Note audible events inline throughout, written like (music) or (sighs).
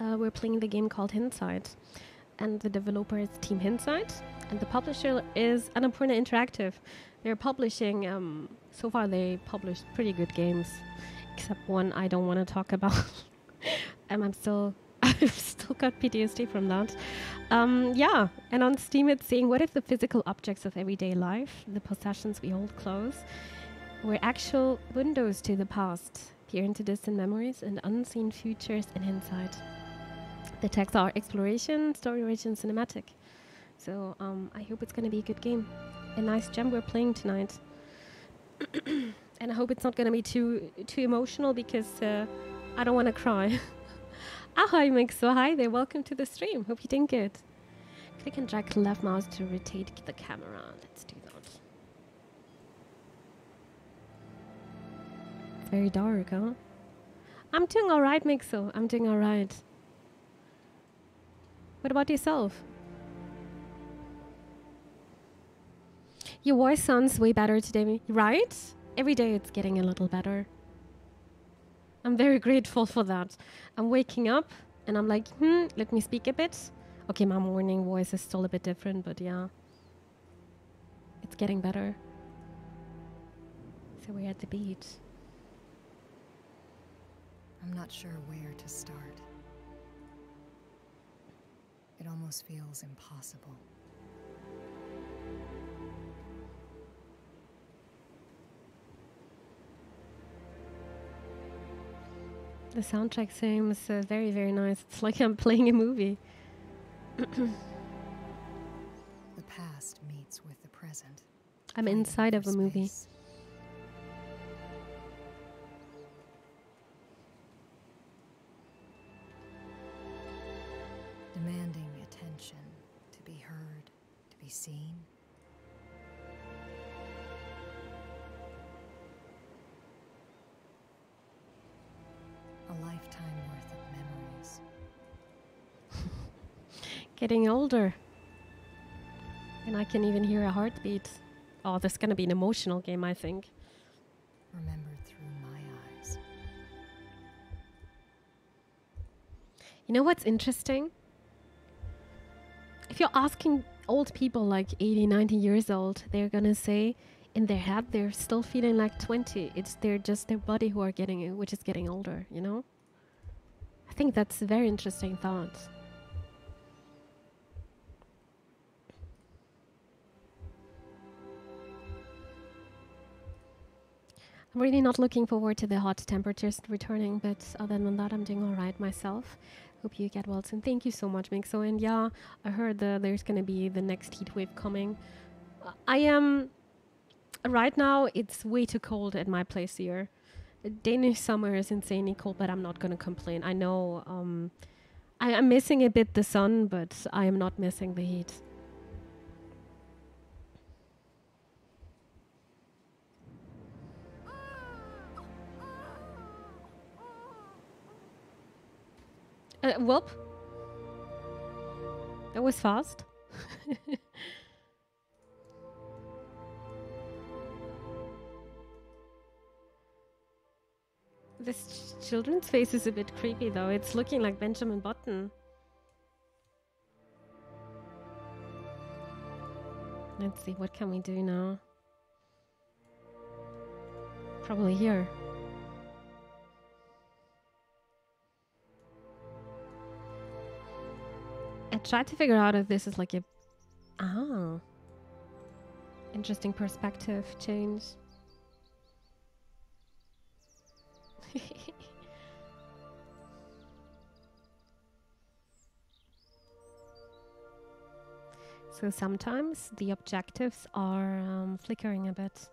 uh, we're playing the game called Hindsight, and the developer is Team Hindsight, and the publisher is Annapurna Interactive. They're publishing. Um, so far, they published pretty good games, except one I don't want to talk about. (laughs) and I'm still, (laughs) I've still got PTSD from that. Um, yeah, and on Steam, it's saying, "What if the physical objects of everyday life, the possessions we hold close, were actual windows to the past, peer into distant memories and unseen futures in hindsight?" The texts are exploration, story and cinematic. So um, I hope it's going to be a good game. A nice gem we're playing tonight. (coughs) and I hope it's not going to be too too emotional because uh, I don't want to cry. (laughs) ah, hi, Mixo. Hi there. Welcome to the stream. Hope you're doing good. Click and drag left mouse to rotate the camera. Let's do that. It's very dark, huh? I'm doing alright, Mixo. I'm doing alright. What about yourself? Your voice sounds way better today, right? Every day it's getting a little better. I'm very grateful for that. I'm waking up and I'm like, hmm, let me speak a bit. Okay, my morning voice is still a bit different, but yeah. It's getting better. So we're at the beach. I'm not sure where to start. It almost feels impossible. The soundtrack seems uh, very, very nice. It's like I'm playing a movie. the past meets with the present. I'm inside of a movie. Space. Getting older. And I can even hear a heartbeat. Oh, this is going to be an emotional game, I think. remembered through my eyes. You know what's interesting? If you're asking old people like 80, 90 years old, they're gonna say in their head they're still feeling like 20. It's they're just their body who are getting which is getting older, you know? I think that's a very interesting thought. Really not looking forward to the hot temperatures returning, but other than that, I'm doing all right myself. Hope you get well soon. Thank you so much, Mixo. And yeah, I heard that there's gonna be the next heat wave coming. I am right now. It's way too cold at my place here. Danish summer is insanely cold, but I'm not gonna complain. I know um, I am missing a bit the sun, but I am not missing the heat. Uh, whoop. That was fast. (laughs) this ch- children's face is a bit creepy though. It's looking like Benjamin Button. Let's see, what can we do now? Probably here. I tried to figure out if this is like a ah interesting perspective change. (laughs) so sometimes the objectives are um, flickering a bit.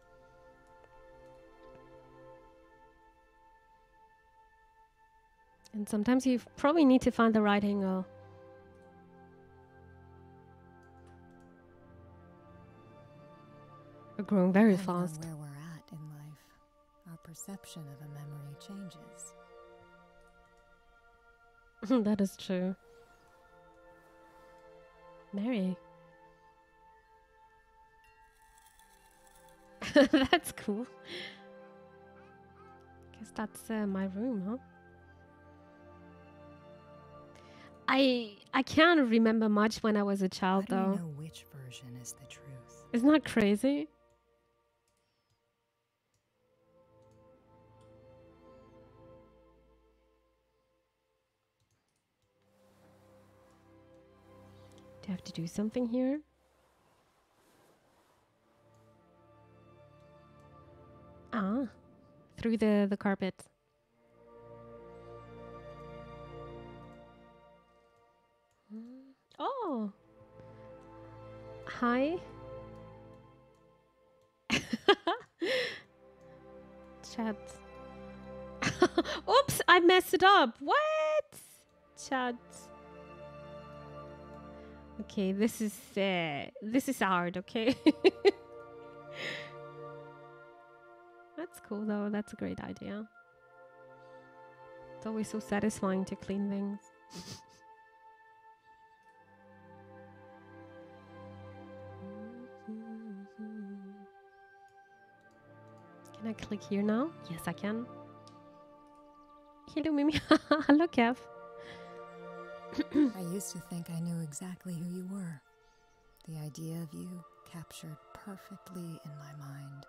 And sometimes you probably need to find the right angle. We're growing very fast. where we're at in life, our perception of a memory changes. (laughs) that is true. Mary. (laughs) that's cool. Guess that's uh, my room, huh? I I can't remember much when I was a child How though. know which version is the truth? Isn't that crazy? Do I have to do something here? Ah, through the, the carpet. Mm, Oh. Hi. (laughs) Chat. (laughs) Oops, I messed it up. What? Chat. Okay, this is uh, this is hard. Okay. (laughs) That's cool though. That's a great idea. It's always so satisfying to clean things. (laughs) Can I click here now? Yes, I can. Hello, Mimi. (laughs) Hello, Kev. I used to think I knew exactly who you were. The idea of you captured perfectly in my mind.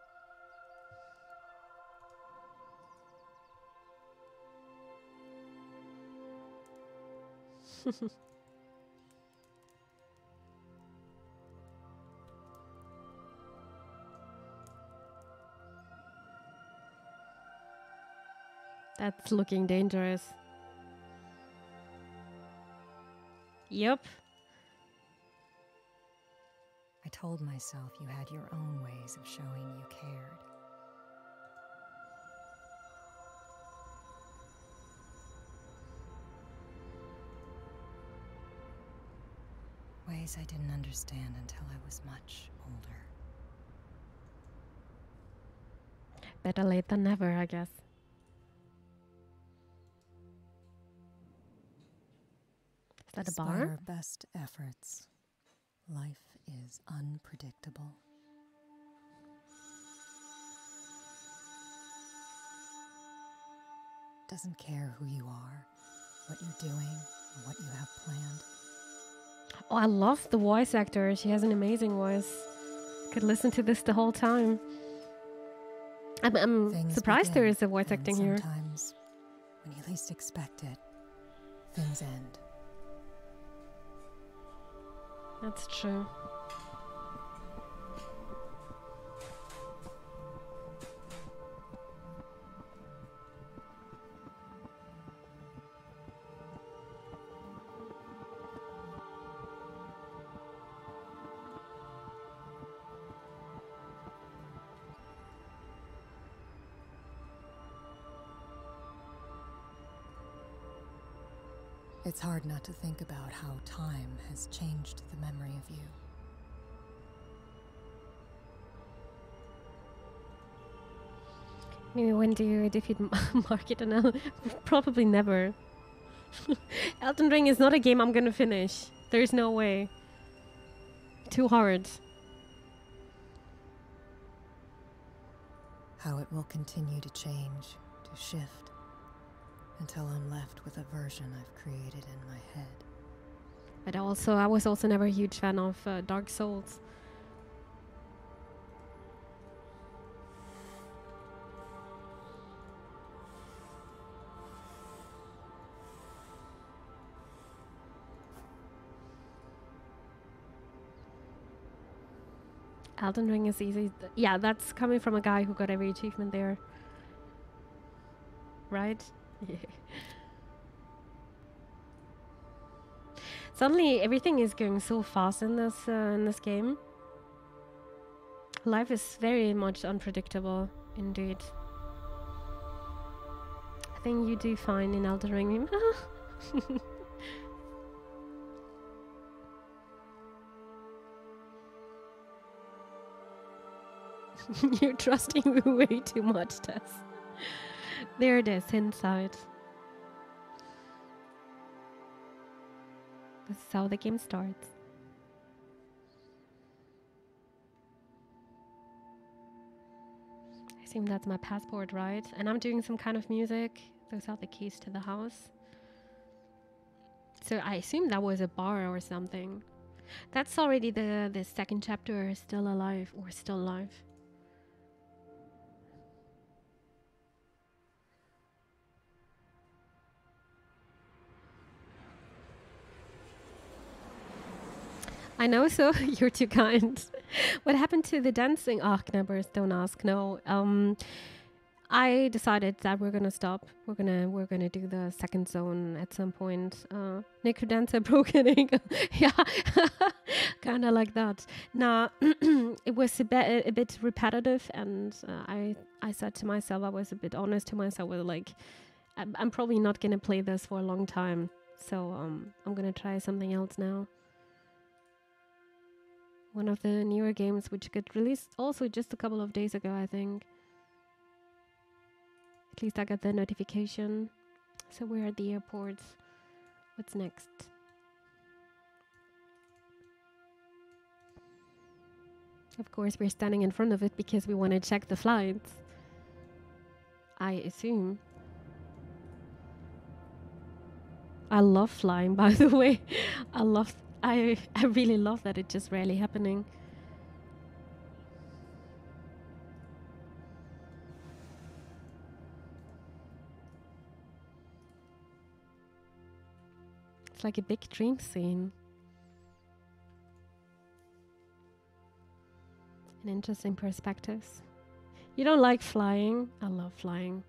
That's looking dangerous. Yep. I told myself you had your own ways of showing you cared. Ways I didn't understand until I was much older. Better late than never, I guess. That a Despite bar? our best efforts, life is unpredictable. Doesn't care who you are, what you're doing, or what you have planned. Oh, I love the voice actor. She has an amazing voice. Could listen to this the whole time. I'm, I'm Things surprised there begin, is a voice acting here. Sometimes, when you least expect it, things end. That's true. To think about how time has changed the memory of you. Maybe when do you defeat (laughs) Margit and I'll (laughs) probably never. (laughs) Elden Ring is not a game I'm gonna finish. There's no way. Too hard. How it will continue to change, to shift, until I'm left with a version I've created in my head. But also, I was also never a huge fan of uh, Dark Souls. Elden Ring is easy. Yeah, that's coming from a guy who got every achievement there. Right? (laughs) Suddenly, everything is going so fast in this uh, in this game. Life is very much unpredictable, indeed. I think you do fine in Elden Ring. (laughs) You're trusting me (laughs) way too much, Tess. There it is, inside. This is how the game starts. I assume that's my passport, right? And I'm doing some kind of music. Those are the keys to the house. So I assume that was a bar or something. That's already the the second chapter. Still alive or still alive. I know, so (laughs) you're too kind. what happened to the dancing? Oh, Knabbers, don't ask. No. Um, I decided that we're gonna stop. We're gonna we're gonna do the second zone at some point. Uh, Necrodancer (laughs) broken ankle. (laughs) yeah, kind of like that. Now (clears throat) it was a bit a bit repetitive, and uh, I I said to myself, I was a bit honest to myself, with like, I'm, I'm probably not gonna play this for a long time. So um, I'm gonna try something else now one of the newer games which got released also just a couple of days ago, I think. At least I got the notification. So we're at the airport. What's next? Of course, we're standing in front of it because we want to check the flights. I assume. I love flying, (laughs) by the way. I love I (laughs) I really love that it's just rarely happening. It's like a big dream scene. An interesting perspectives. You don't like flying? I love flying.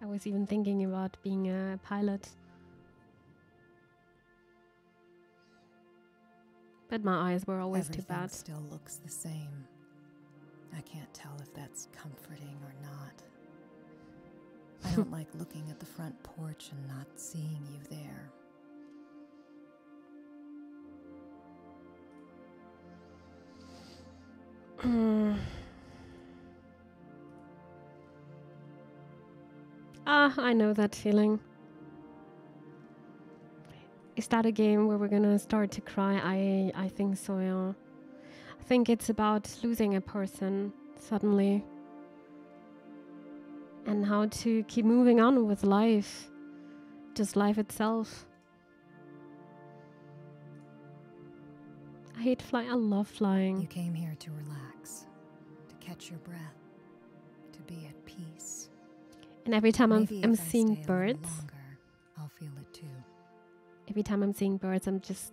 I was even thinking about being a pilot. But my eyes were always Everything too bad. still looks the same. I can't tell if that's comforting or not. I don't (laughs) like looking at the front porch and not seeing you there. (sighs) Ah, I know that feeling. Is that a game where we're gonna start to cry? I I think so, yeah. I think it's about losing a person suddenly. And how to keep moving on with life. Just life itself. I hate flying. I love flying. You came here to relax, to catch your breath, to be at peace. And every time I'm, I'm seeing stay a little birds, longer, I'll feel it too. Every time I'm seeing birds, I'm just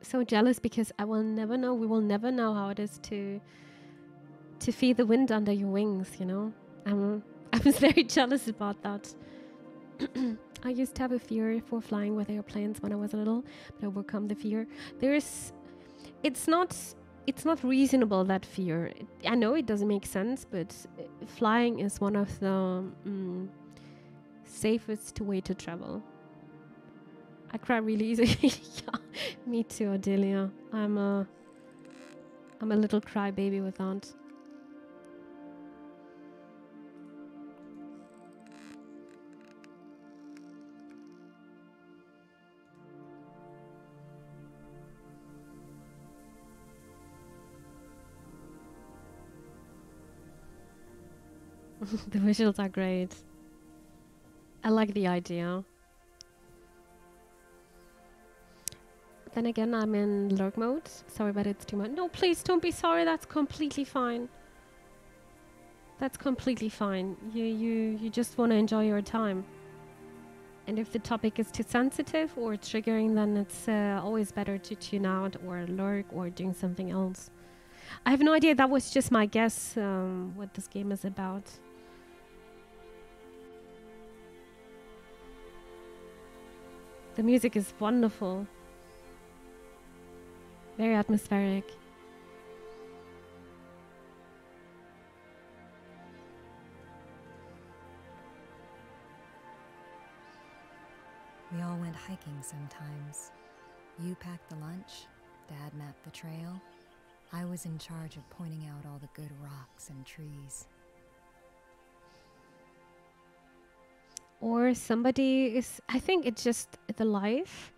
so jealous because I will never know. We will never know how it is to to feel the wind under your wings. You know, I'm (laughs) I was very jealous about that. (clears throat) I used to have a fear for flying with airplanes when I was a little, but I overcome the fear. There's, it's not. It's not reasonable that fear. It, I know it doesn't make sense, but flying is one of the mm, safest way to travel. I cry really easily. (laughs) yeah, me too, Adelia. I'm a I'm a little crybaby with that. (laughs) the visuals are great. I like the idea. Then again, I'm in lurk mode. Sorry, but it's too much. No, please don't be sorry. That's completely fine. That's completely fine. You you you just want to enjoy your time. And if the topic is too sensitive or triggering, then it's uh, always better to tune out or lurk or doing something else. I have no idea. That was just my guess. Um, what this game is about. The music is wonderful. Very atmospheric. We all went hiking sometimes. You packed the lunch, Dad mapped the trail. I was in charge of pointing out all the good rocks and trees. Or somebody is. I think it's just the life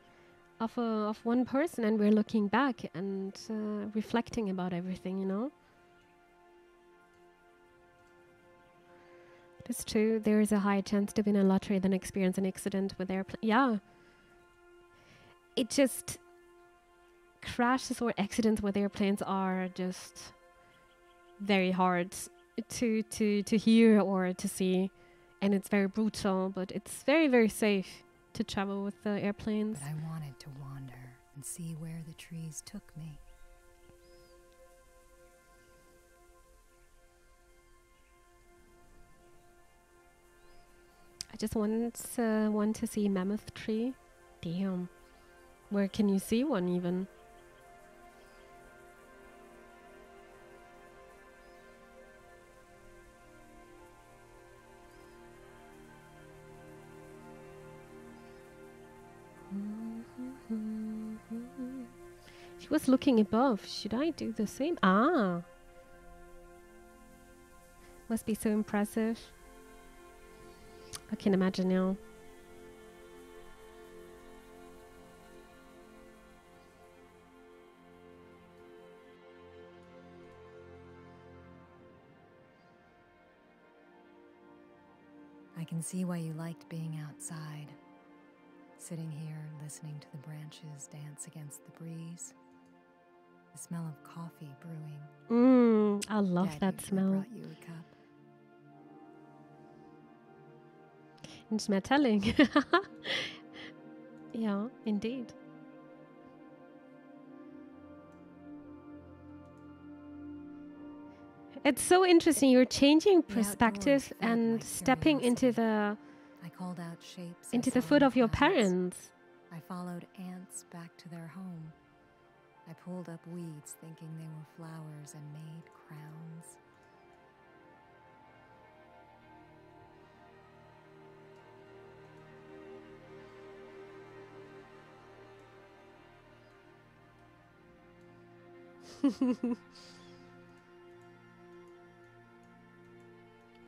of a, of one person, and we're looking back and uh, reflecting about everything. You know. That's true. There is a higher chance to win a lottery than experience an accident with airplane. Yeah. It just crashes or accidents with airplanes are just very hard to to to hear or to see, and it's very brutal. But it's very very safe to travel with the airplanes. But I wanted to wander and see where the trees took me. I just want uh, want to see mammoth tree. Damn, where can you see one even? Was looking above. Should I do the same? Ah. Must be so impressive. I can imagine now. I can see why you liked being outside. Sitting here, listening to the branches dance against the breeze. The smell of coffee brewing. Mmm, I love Dad that smell. Brought you a cup. And smelling. (laughs) yeah, indeed. It's so interesting. You're changing perspective outdoors fed my and stepping into the I called out shapes. Into the foot of your parents. I followed ants back to their home. I pulled up weeds thinking they were flowers and made crowns. (laughs)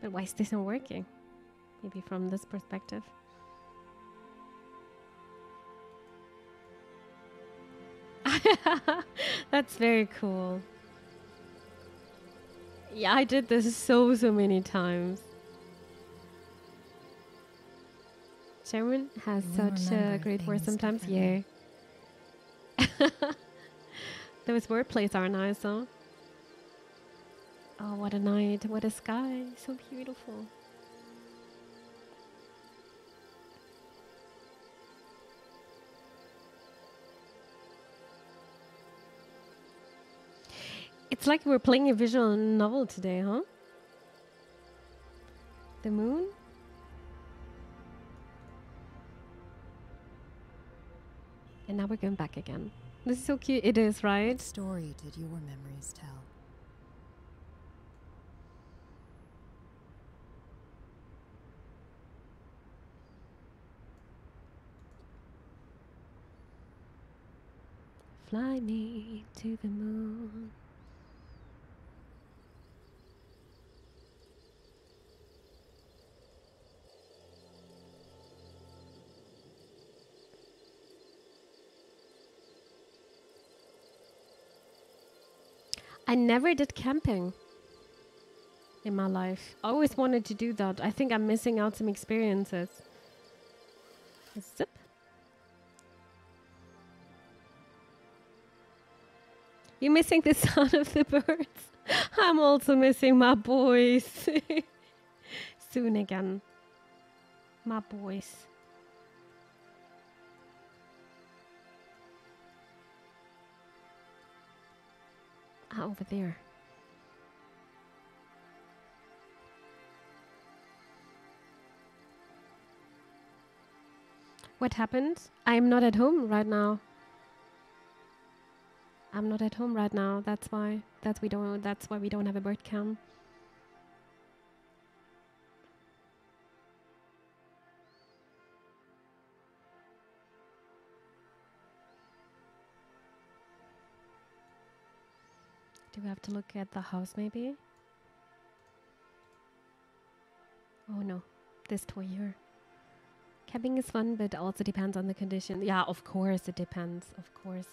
But why is this not working? Maybe from this perspective. (laughs) That's very cool. Yeah, I did this so, so many times. German has You such a great word sometimes. Yeah. (laughs) Those wordplays are nice, huh? Oh, what a night. What a sky. So beautiful. It's like we're playing a visual novel today, huh? The moon? And now we're going back again. This is so cute. It is, right? What story did your memories tell? Fly me to the moon. I never did camping in my life. I always wanted to do that. I think I'm missing out some experiences. Zip. You're missing the (laughs) sound of the birds. (laughs) I'm also missing my boys. (laughs) Soon again. My boys. Over there. What happened? I am not at home right now. I'm not at home right now. That's why. That's we don't. That's why we don't have a bird cam. to look at the house maybe? Oh no, this toy here. Camping is fun, but also depends on the condition. Yeah, of course, it depends, of course.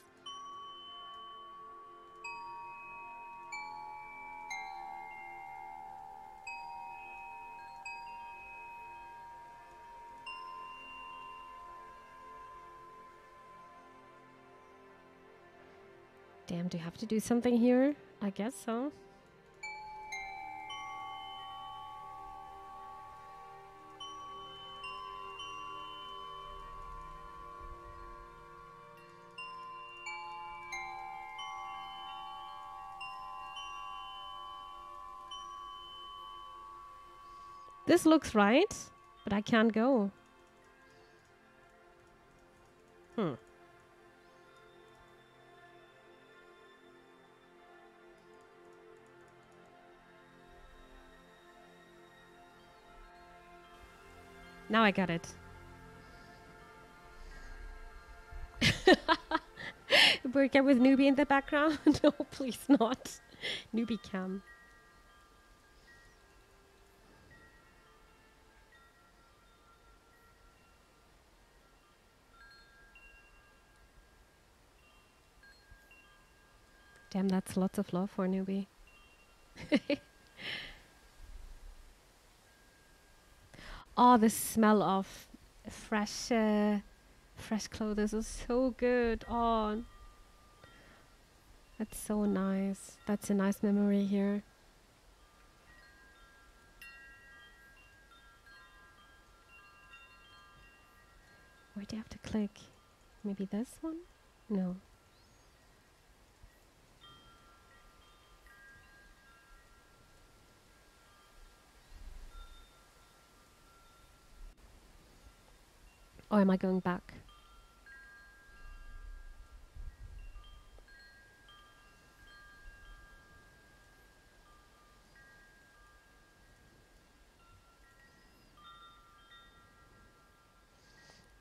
Damn, do you have to do something here? I guess so. This looks right, but I can't go. Hmm. Now I got it. (laughs) Workout with newbie in the background? (laughs) no, please not. Newbie cam. Damn, that's lots of love for newbie. (laughs) oh, the smell of fresh, uh, fresh clothes is so good. Oh, that's so nice. That's a nice memory here. Where do you have to click? Maybe this one? No. Or am I going back?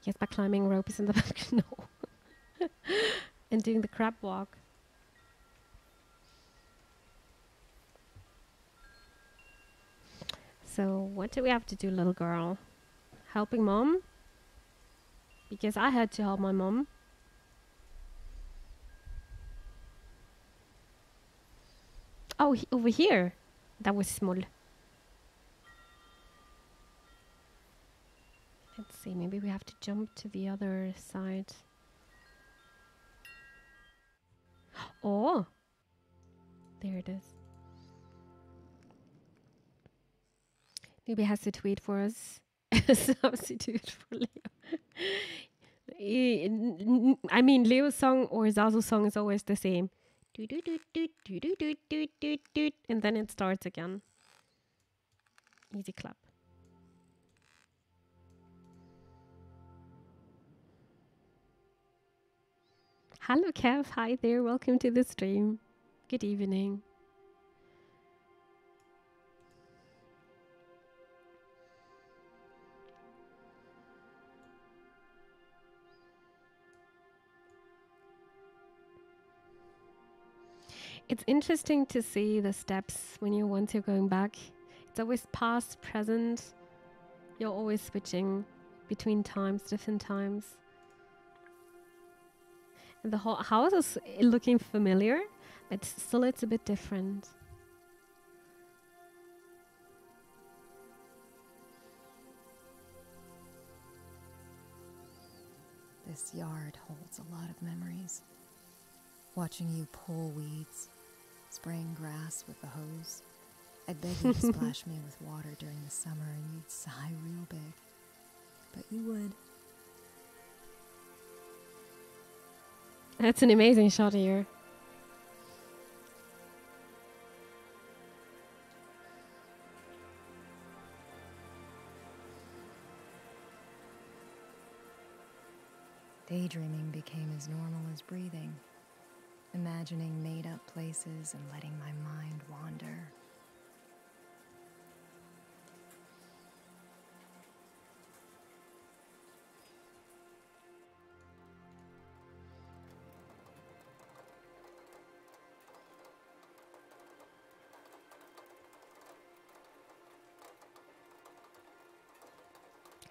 Yes, by climbing rope is in the (laughs) back. no. (laughs) and doing the crab walk. So, what do we have to do, little girl? Helping mom? Because I had to help my mom. Oh, he- over here. That was small. Let's see, maybe we have to jump to the other side. Oh! There it is. Maybe has to tweet for us. (laughs) Substitute for Leo. I mean, Leo's song or Zazu's song is always the same. And then it starts again. Easy clap. Hello, Kev. Hi there. Welcome to the stream. Good evening. It's interesting to see the steps when you once you're going back. It's always past, present. You're always switching between times, different times. And the whole house is looking familiar, but still it's a bit different. This yard holds a lot of memories. Watching you pull weeds, spraying grass with the hose. I'd beg you to (laughs) splash me with water during the summer and you'd sigh real big. But you would. That's an amazing shot here. Daydreaming became as normal as breathing, imagining made up places and letting my mind wander.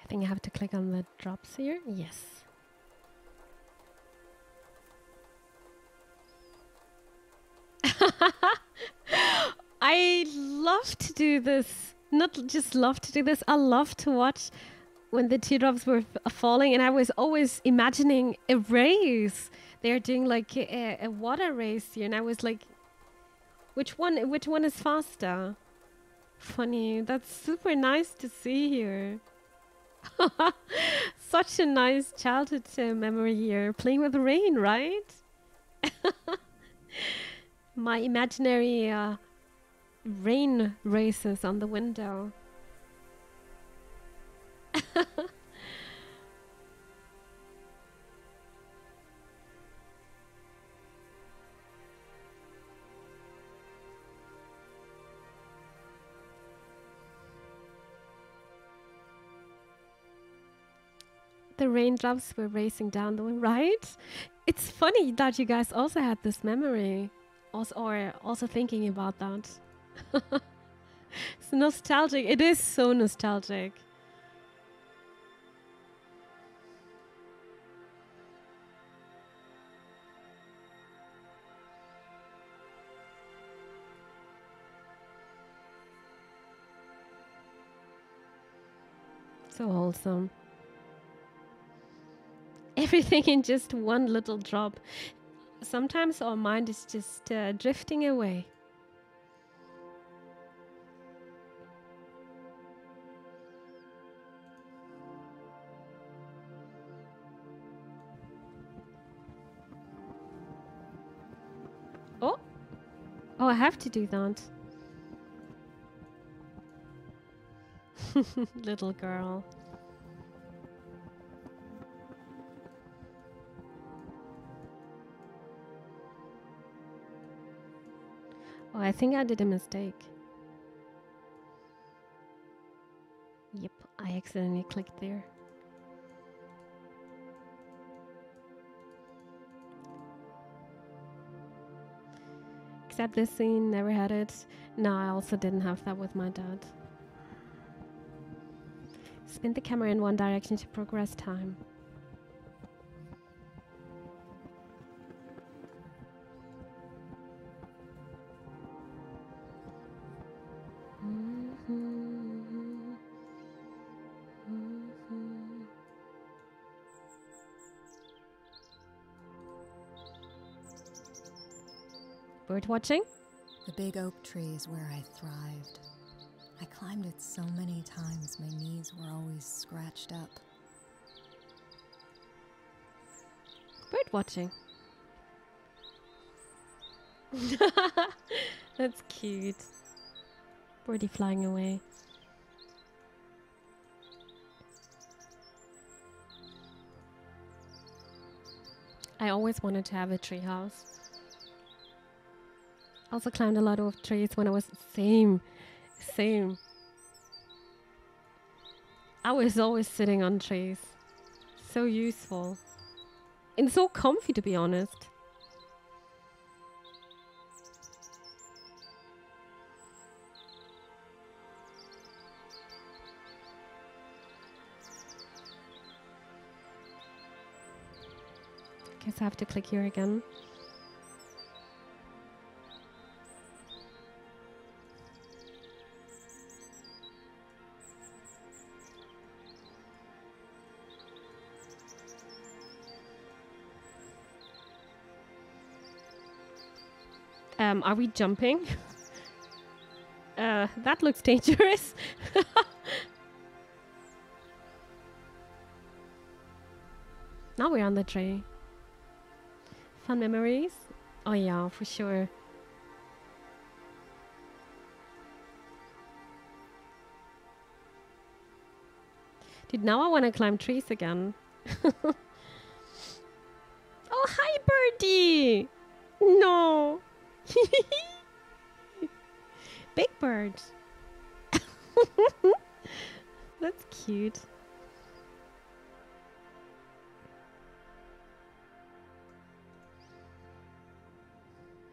I think I have to click on the drops here. Yes. (laughs) I love to do this. Not just love to do this. I love to watch when the teardrops were falling, and I was always imagining a race. They're doing like a, a water race here, and I was like, which one? Which one is faster? Funny. That's super nice to see here. (laughs) Such a nice childhood uh, memory here, playing with rain, right? (laughs) My imaginary uh, rain races on the window. (laughs) the raindrops were racing down the right. It's funny that you guys also had this memory, also or also thinking about that. (laughs) it's nostalgic. It is so nostalgic. So wholesome everything in just one little drop. Sometimes our mind is just uh, drifting away. Oh, oh, I have to do that. (laughs) Little girl. I think I did a mistake. Yep, I accidentally clicked there. Except this scene, never had it. No, I also didn't have that with my dad. Spin the camera in one direction to progress time. Bird watching? The big oak tree is where I thrived. I climbed it so many times, my knees were always scratched up. Bird watching. (laughs) That's cute. Birdie flying away. I always wanted to have a tree house. Also climbed a lot of trees when I was same, same. I was always sitting on trees. So useful. And so comfy to be honest. Guess I have to click here again. Um, are we jumping? (laughs) uh, that looks dangerous. (laughs) now we're on the tree. Fun memories? Oh yeah, for sure. Dude, now I want to climb trees again. (laughs) oh, hi, birdie! No. (laughs) Big bird. (laughs) That's cute.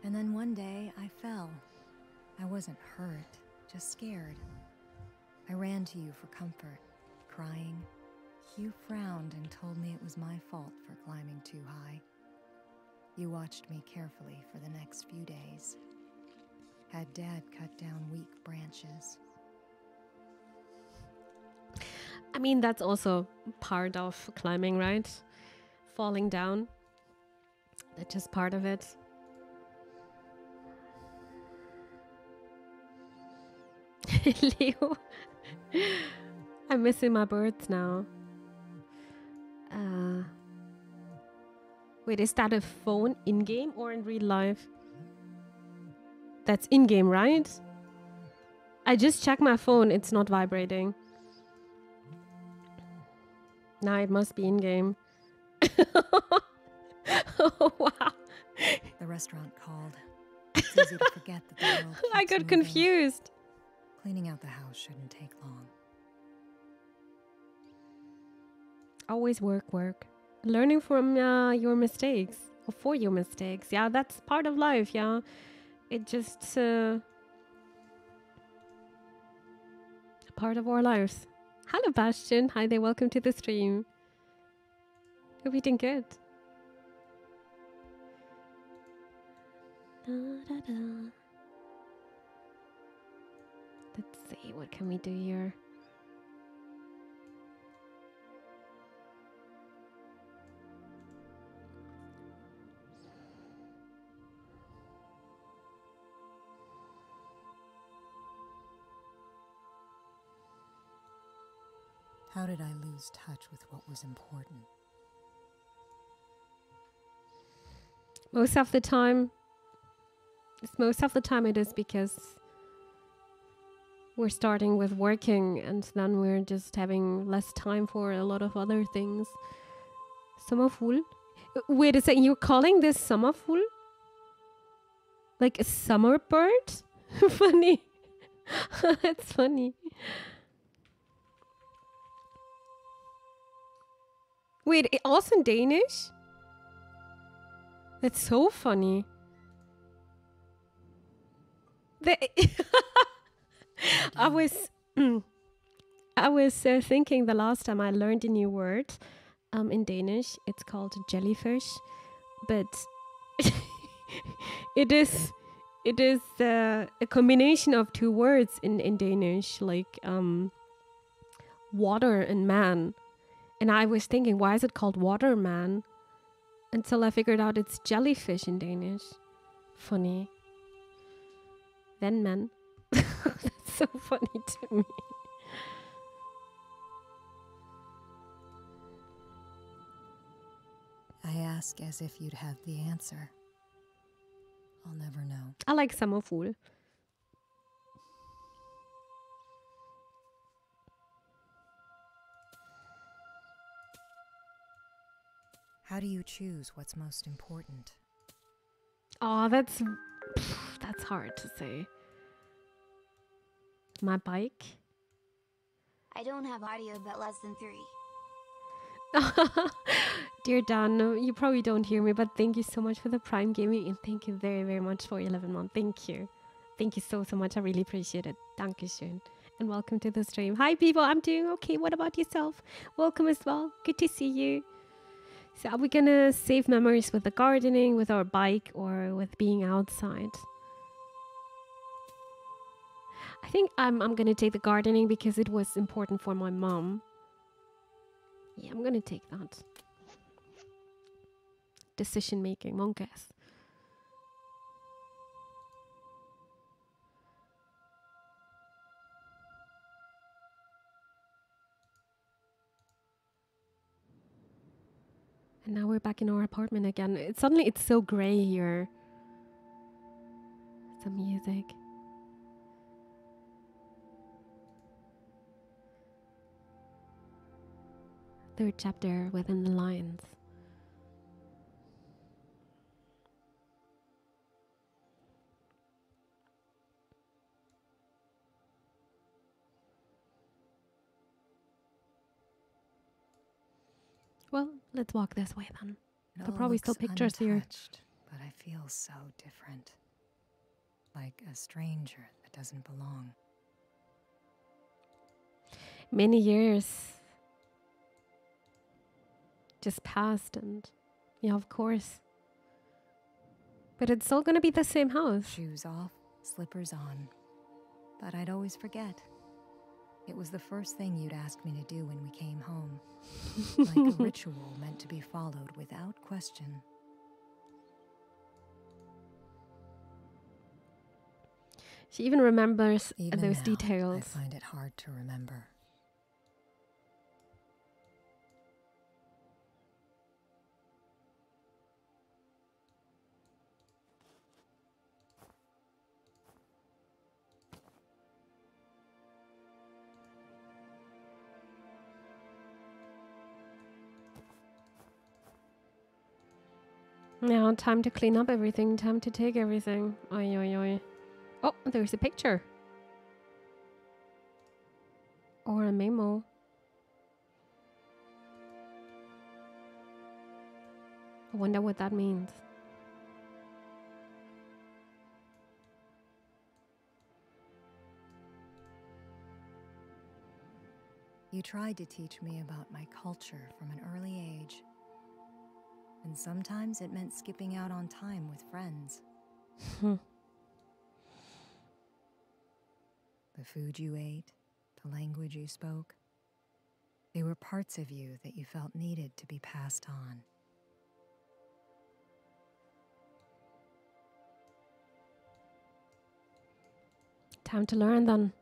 And then one day I fell. I wasn't hurt, just scared. I ran to you for comfort, crying. You frowned and told me it was my fault for climbing too high. You watched me carefully for the next few days. Had Dad cut down weak branches. I mean, that's also part of climbing, right? Falling down. That's just part of it. (laughs) Leo. (laughs) I'm missing my birds now. Uh, wait, is that a phone in game or in real life? That's in game, right? I just checked my phone, it's not vibrating. Nah, it must be in game. (laughs) oh, wow. The restaurant called. It's easy to forget that the world (laughs) I got moving. confused. Cleaning out the house shouldn't take long. Always work, work. Learning from uh, your mistakes or for your mistakes. Yeah, that's part of life. Yeah, it just uh, a part of our lives. Hello, Bastion. Hi there. Welcome to the stream. Hope you're doing good. Da, da, da. Let's see. What can we do here? How did I lose touch with what was important? most of the time most of the time it is because we're starting with working and then we're just having less time for a lot of other things. Sommerfugl Uh, wait a second you're calling this sommerfugl like a summer bird? (laughs) Funny. (laughs) That's funny wait also in danish that's so funny. The (laughs) I was I was uh, thinking the last time I learned a new word um, in Danish. It's called jellyfish, but (laughs) it is it is uh, a combination of two words in in Danish, like um, water and man. And I was thinking, why is it called waterman? until I figured out it's jellyfish in Danish. Funny. vandmand. (laughs) That's so funny to me. I ask as if you'd have the answer. I'll never know. I like sommerfugl. How do you choose what's most important? Oh, that's that's hard to say. My bike. I don't have audio but less than three. (laughs) Dear Dan, you probably don't hear me, but thank you so much for the Prime Gaming and thank you very, very much for 11 months. Thank you. Thank you so, so much. I really appreciate it. Dankeschön. And welcome to the stream. Hi, people. I'm doing okay. What about yourself? Welcome as well. Good to see you. So, are we gonna save memories with the gardening, with our bike, or with being outside? I think I'm, I'm gonna take the gardening because it was important for my mom. Yeah, I'm gonna take that. Decision making, monkas. And now we're back in our apartment again. Suddenly it's so gray here. Some music. Third chapter within the lines. Let's walk this way then. There'll all probably still pictures here. But I feel so different. Like a stranger that doesn't belong. Many years just passed, and yeah, of course. But it's still gonna be the same house. Shoes off, slippers on. But I'd always forget. It was the first thing you'd ask me to do when we came home. (laughs) like a ritual meant to be followed without question. She even remembers Even those now, I details. find it hard to remember. Now, time to clean up everything, time to take everything. Oi, oi, oi. Oh, there's a picture. Or a memo. I wonder what that means. You tried to teach me about my culture from an early age. And sometimes it meant skipping out on time with friends. Hmm. The food you ate, the language you spoke, they were parts of you that you felt needed to be passed on. Time to learn then.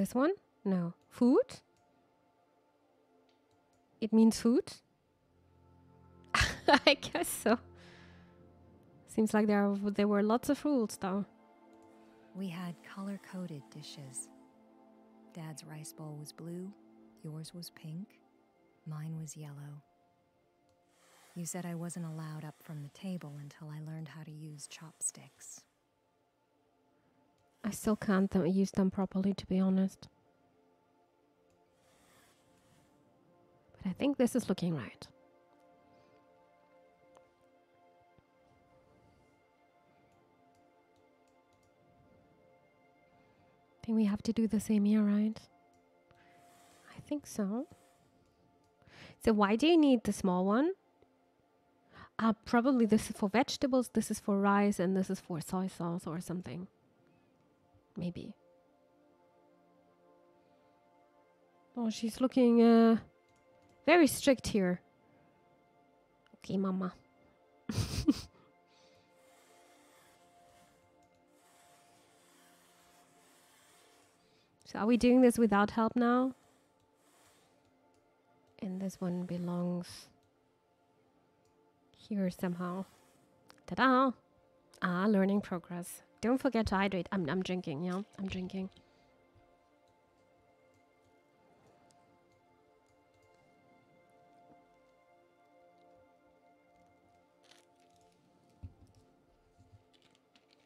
This one? No. Food? It means food? (laughs) I guess so. Seems like there, are- there were lots of rules though. We had color coded dishes. Dad's rice bowl was blue, yours was pink, mine was yellow. You said I wasn't allowed up from the table until I learned how to use chopsticks. I still can't use them properly, to be honest. But I think this is looking right. I think we have to do the same here, right? I think so. So why do you need the small one? Uh, probably this is for vegetables, this is for rice, and this is for soy sauce or something. Maybe. Oh, she's looking uh, very strict here. Okay, mama. (laughs) so are we doing this without help now? And this one belongs here somehow. Ta-da! Ah, learning progress. Don't forget to hydrate. I'm, I'm drinking, yeah? I'm drinking.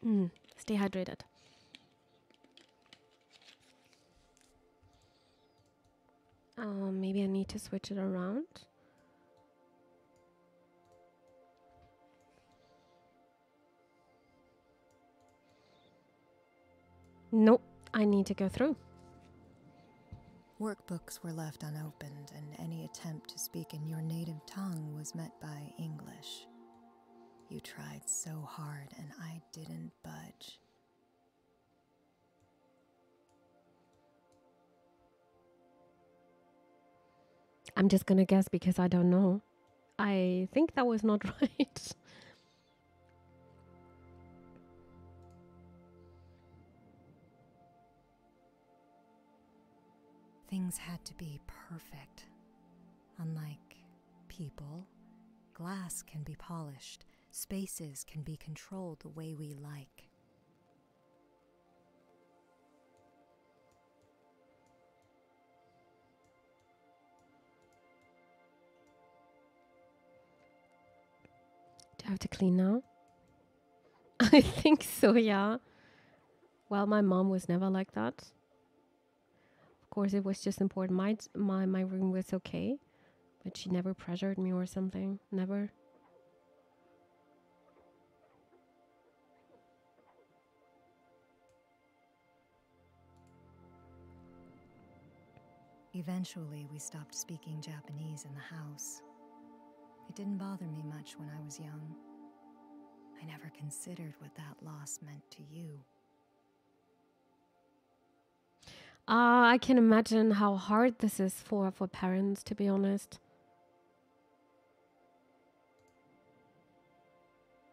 Mm, stay hydrated. Um, maybe I need to switch it around. Nope, I need to go through. Workbooks were left unopened, and any attempt to speak in your native tongue was met by English. You tried so hard, and I didn't budge. I'm just gonna guess because I don't know. I think that was not (laughs) right. Things had to be perfect. Unlike people, glass can be polished, spaces can be controlled the way we like. Do I have to clean now? (laughs) I think so, yeah. Well, my mom was never like that. Of course, it was just important. My my my room was okay, but she never pressured me or something. Never. Eventually, we stopped speaking Japanese in the house. It didn't bother me much when I was young. I never considered what that loss meant to you. Uh, I can imagine how hard this is for, for parents, to be honest.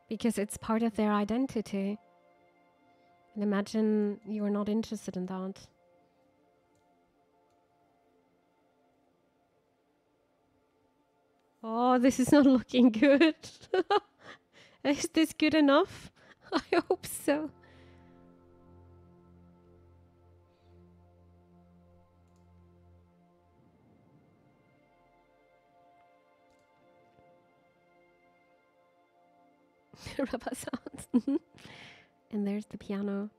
Because it's part of their identity. And imagine you are not interested in that. Oh, this is not (laughs) looking good. (laughs) is this good enough? (laughs) I hope so. (laughs) Rubber sounds. (laughs) and there's the piano.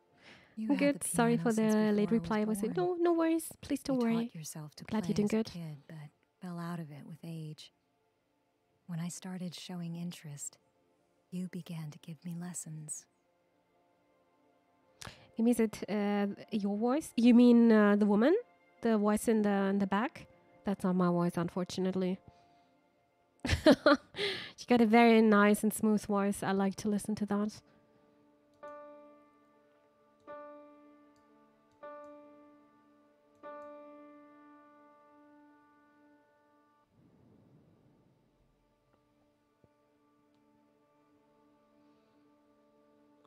You I'm good. Sorry for the late reply. I was born. no, no worries. Please don't you worry. Yourself to Glad play you're doing good. kid, but fell out of it with age. When I started showing interest, you began to give me lessons. You mean it uh, your voice? You mean uh, the woman, the voice in the in the back? That's not my voice, unfortunately. (laughs) she got a very nice and smooth voice. I like to listen to that.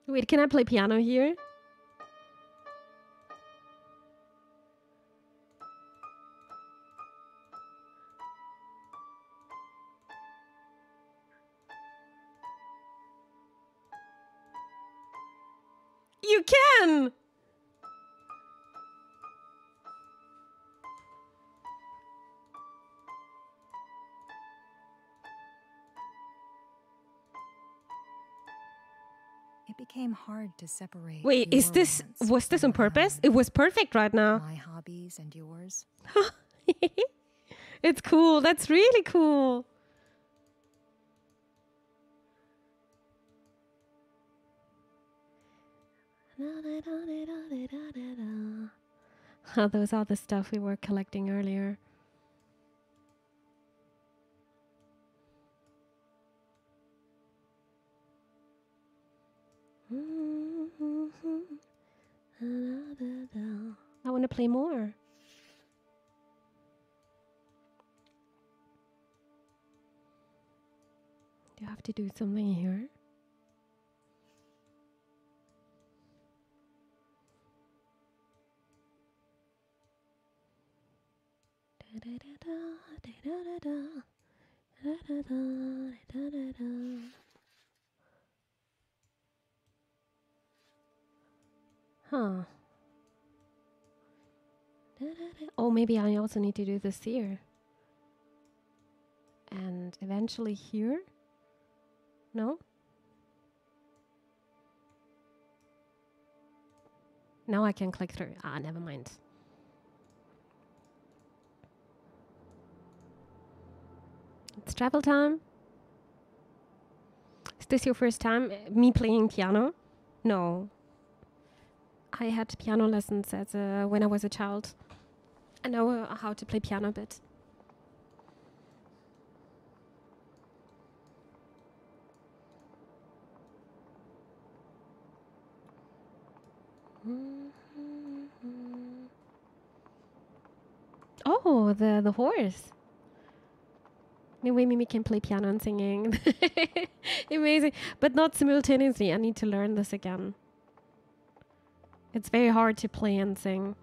Wait, can I play piano here? Hard to separate. Wait, is this was this on purpose? It was perfect right now. my hobbies and yours. (laughs) it's cool. That's really cool. Oh, those are the stuff we were collecting earlier. I want to play more. Do you have to do something here? Huh. Oh, maybe I also need to do this here. And eventually here? No? Now I can click through. Ah, never mind. It's travel time. Is this your first time uh, me playing piano? No. I had piano lessons as a, when I was a child. I know uh, how to play piano a bit. Oh, the the horse. Maybe Mimi can play piano and singing. (laughs) Amazing, but not simultaneously. I need to learn this again. It's very hard to play and sing.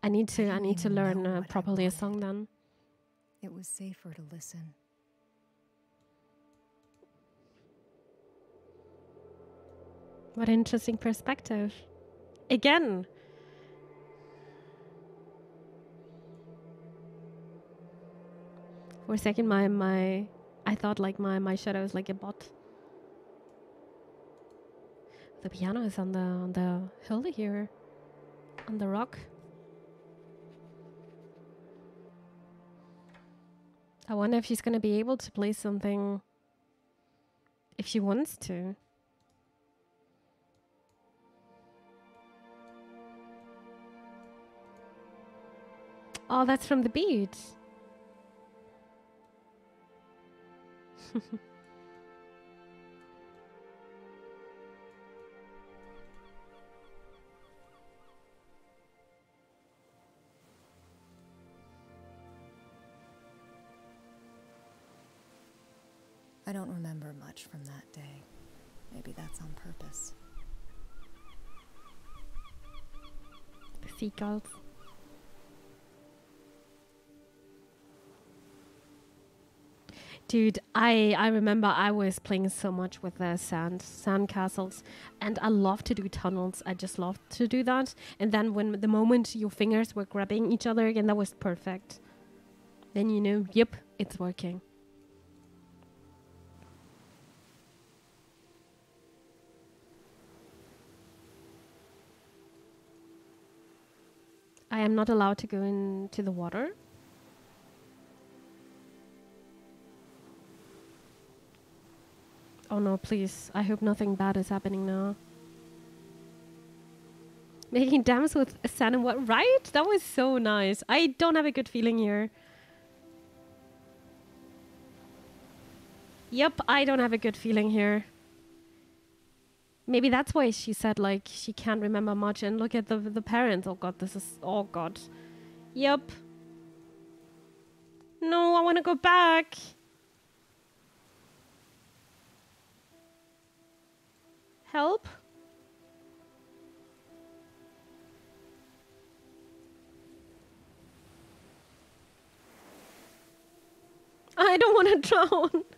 I need to. I didn't need to learn uh, properly a song then. It was safer to listen. What an interesting perspective. Again. For a second, my my, I thought like my my shadow is like a bot. The piano is on the on the hill here, on the rock. I wonder if she's gonna be able to play something. If she wants to. Oh, that's from the beach. (laughs) I don't remember much from that day. Maybe that's on purpose. Seagulls. Dude, I I remember I was playing so much with the sand sand castles, and I love to do tunnels. I just love to do that. And then when the moment your fingers were grabbing each other again, that was perfect. Then you know, yep, it's working. I am not allowed to go into the water. Oh no, please. I hope nothing bad is happening now. Making dams with sand and what? Right? That was so nice. I don't have a good feeling here. Yep, I don't have a good feeling here. Maybe that's why she said like she can't remember much and look at the the parents. Oh god, this is oh god. Yep. No, I want to go back. Help? I don't want to (laughs) drown.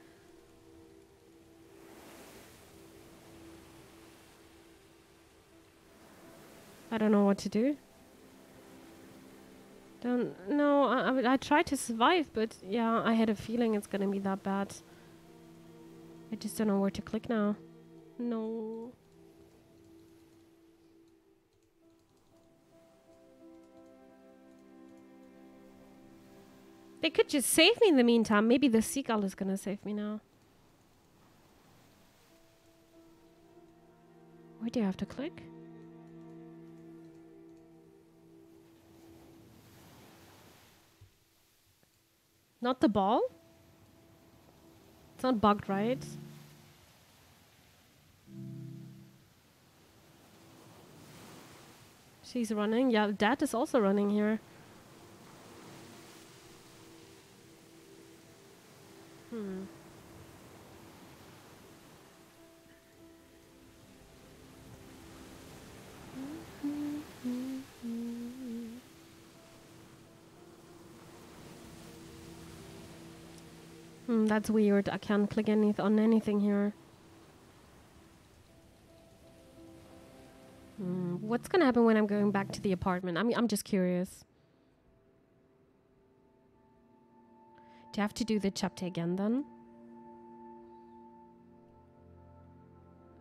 I don't know what to do. Don't no. I, I I tried to survive, but yeah, I had a feeling it's gonna be that bad. I just don't know where to click now. No. They could just save me in the meantime. Maybe the seagull is gonna save me now. Where do you have to click? Not the ball? It's not bugged, right? She's running. Yeah, Dad is also running here. Hmm. Hmm, that's weird. I can't click on anything here. Hmm, what's gonna happen when I'm going back to the apartment? I'm I'm just curious. Do you have to do the chapter again then?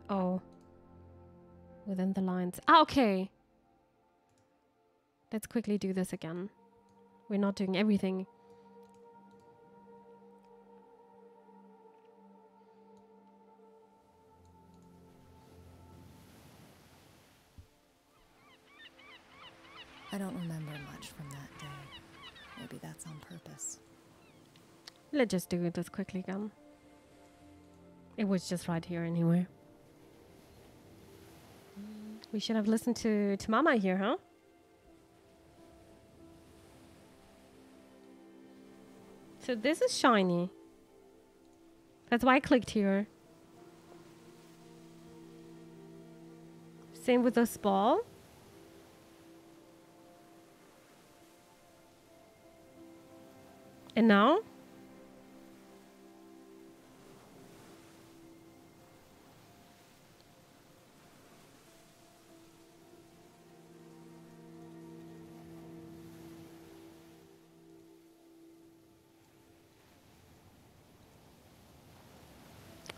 Oh. Within the lines. Ah, okay. Let's quickly do this again. We're not doing everything. I don't remember much from that day. Maybe that's on purpose. Let's just do this quickly again. It was just right here anyway. We should have listened to, to Mama here, huh? So this is shiny. That's why I clicked here. Same with this ball. And now?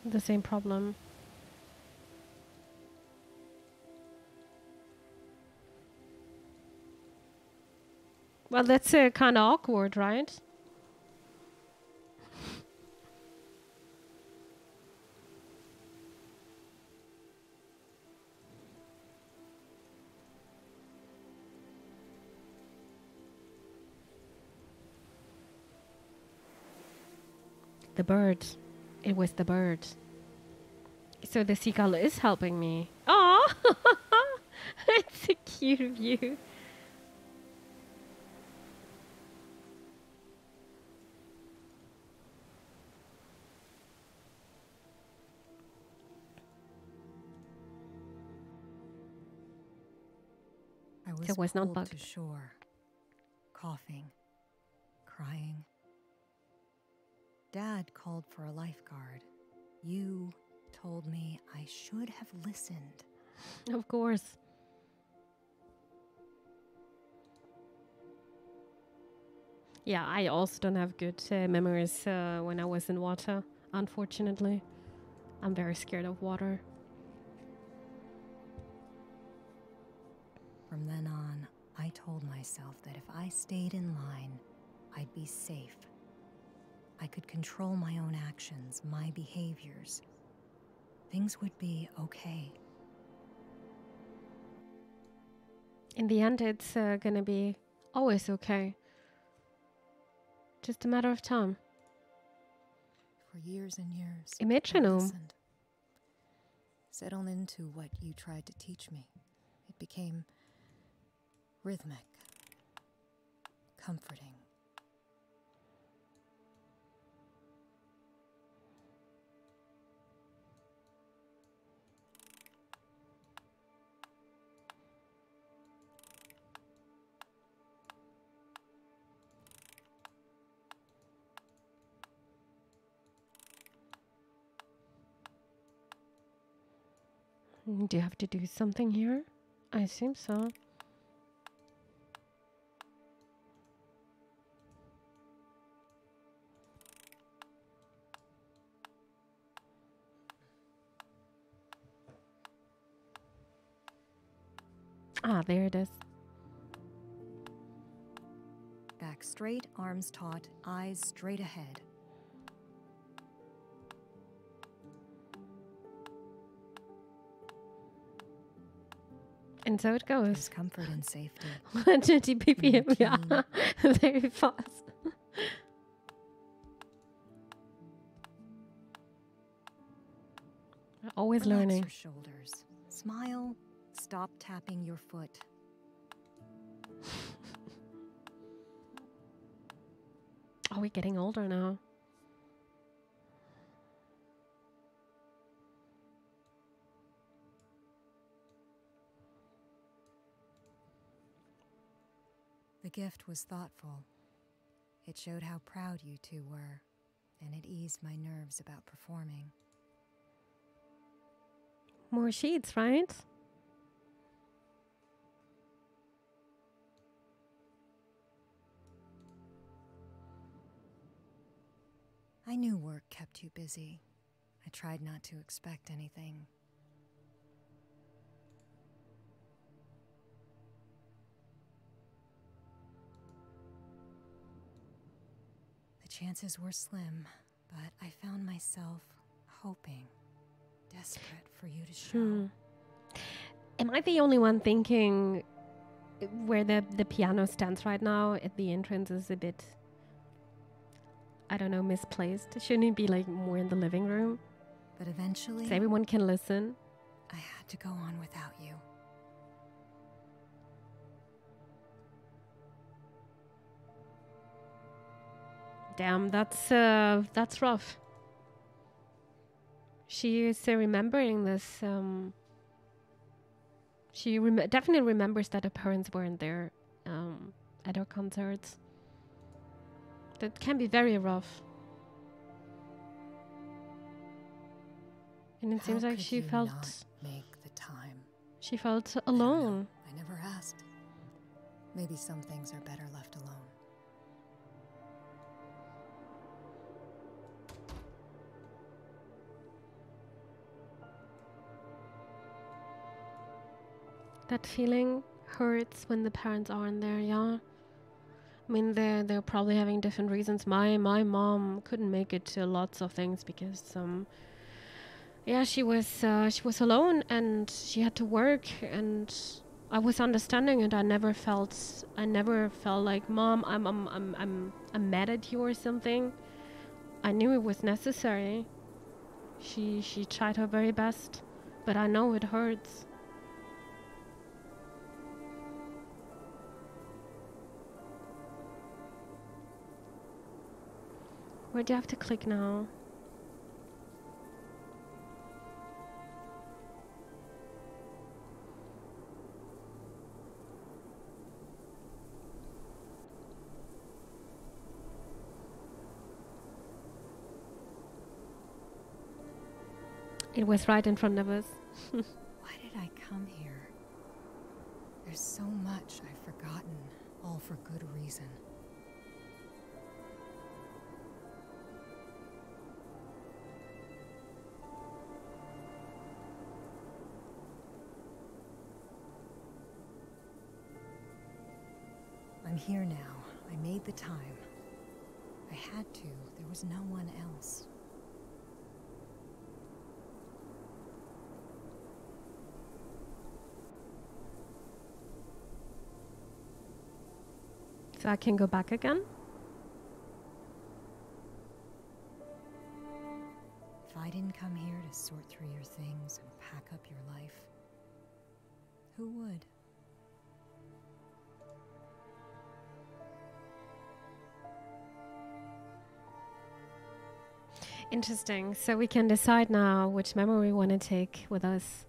The same problem. Well, that's uh, kind of awkward, right? The birds. It was the bird. So the seagull is helping me. Oh, (laughs) it's a cute view. I was, It was not pulled to shore, coughing, crying. Dad called for a lifeguard. You told me I should have listened. Of course. Yeah, I also don't have good uh, memories uh, when I was in water, unfortunately. I'm very scared of water. From then on, I told myself that if I stayed in line, I'd be safe. I could control my own actions, my behaviors. Things would be okay. In the end, it's uh, gonna be always okay. Just a matter of time. For years and years, A I metronome. listened. Settled into what you tried to teach me. It became rhythmic, comforting. Do you have to do something here? I assume so. Ah, there it is. Back straight, arms taut, eyes straight ahead. And so it There's goes. comfort and safety. (laughs) 120 bpm, yeah. Very (laughs) fast. (laughs) Always Relax learning. your shoulders. Smile. Stop tapping your foot. Are we getting older now? Gift was thoughtful. It showed how proud you two were, and it eased my nerves about performing. More sheets, right? I knew work kept you busy. I tried not to expect anything. Chances were slim, but I found myself hoping, desperate for you to show. Hmm. Am I the only one thinking where the, the piano stands right now at the entrance is a bit, I don't know, misplaced? Shouldn't it be like more in the living room But eventually, so everyone can listen? I had to go on without you. Damn, that's uh, that's rough. She is uh, remembering this. Um, she rem- definitely remembers that her parents weren't there um, at her concerts. That can be very rough. And it How seems like she felt make the time. she felt I alone. I never asked. Maybe some things are better left alone. That feeling hurts when the parents aren't there, yeah. I mean, they're they're probably having different reasons. My my mom couldn't make it to lots of things because um, yeah, she was uh, she was alone and she had to work, and I was understanding it. I never felt I never felt like mom, I'm I'm I'm I'm I'm mad at you or something. I knew it was necessary, She she tried her very best, but I know it hurts. Where do you have to click now? It was right in front of us. (laughs) Why did I come here? There's so much I've forgotten, all for good reason. I'm here now. I made the time. I had to. There was no one else. So I can go back again? If I didn't come here to sort through your things and pack up your life, who would? Interesting. So we can decide now which memory we want to take with us.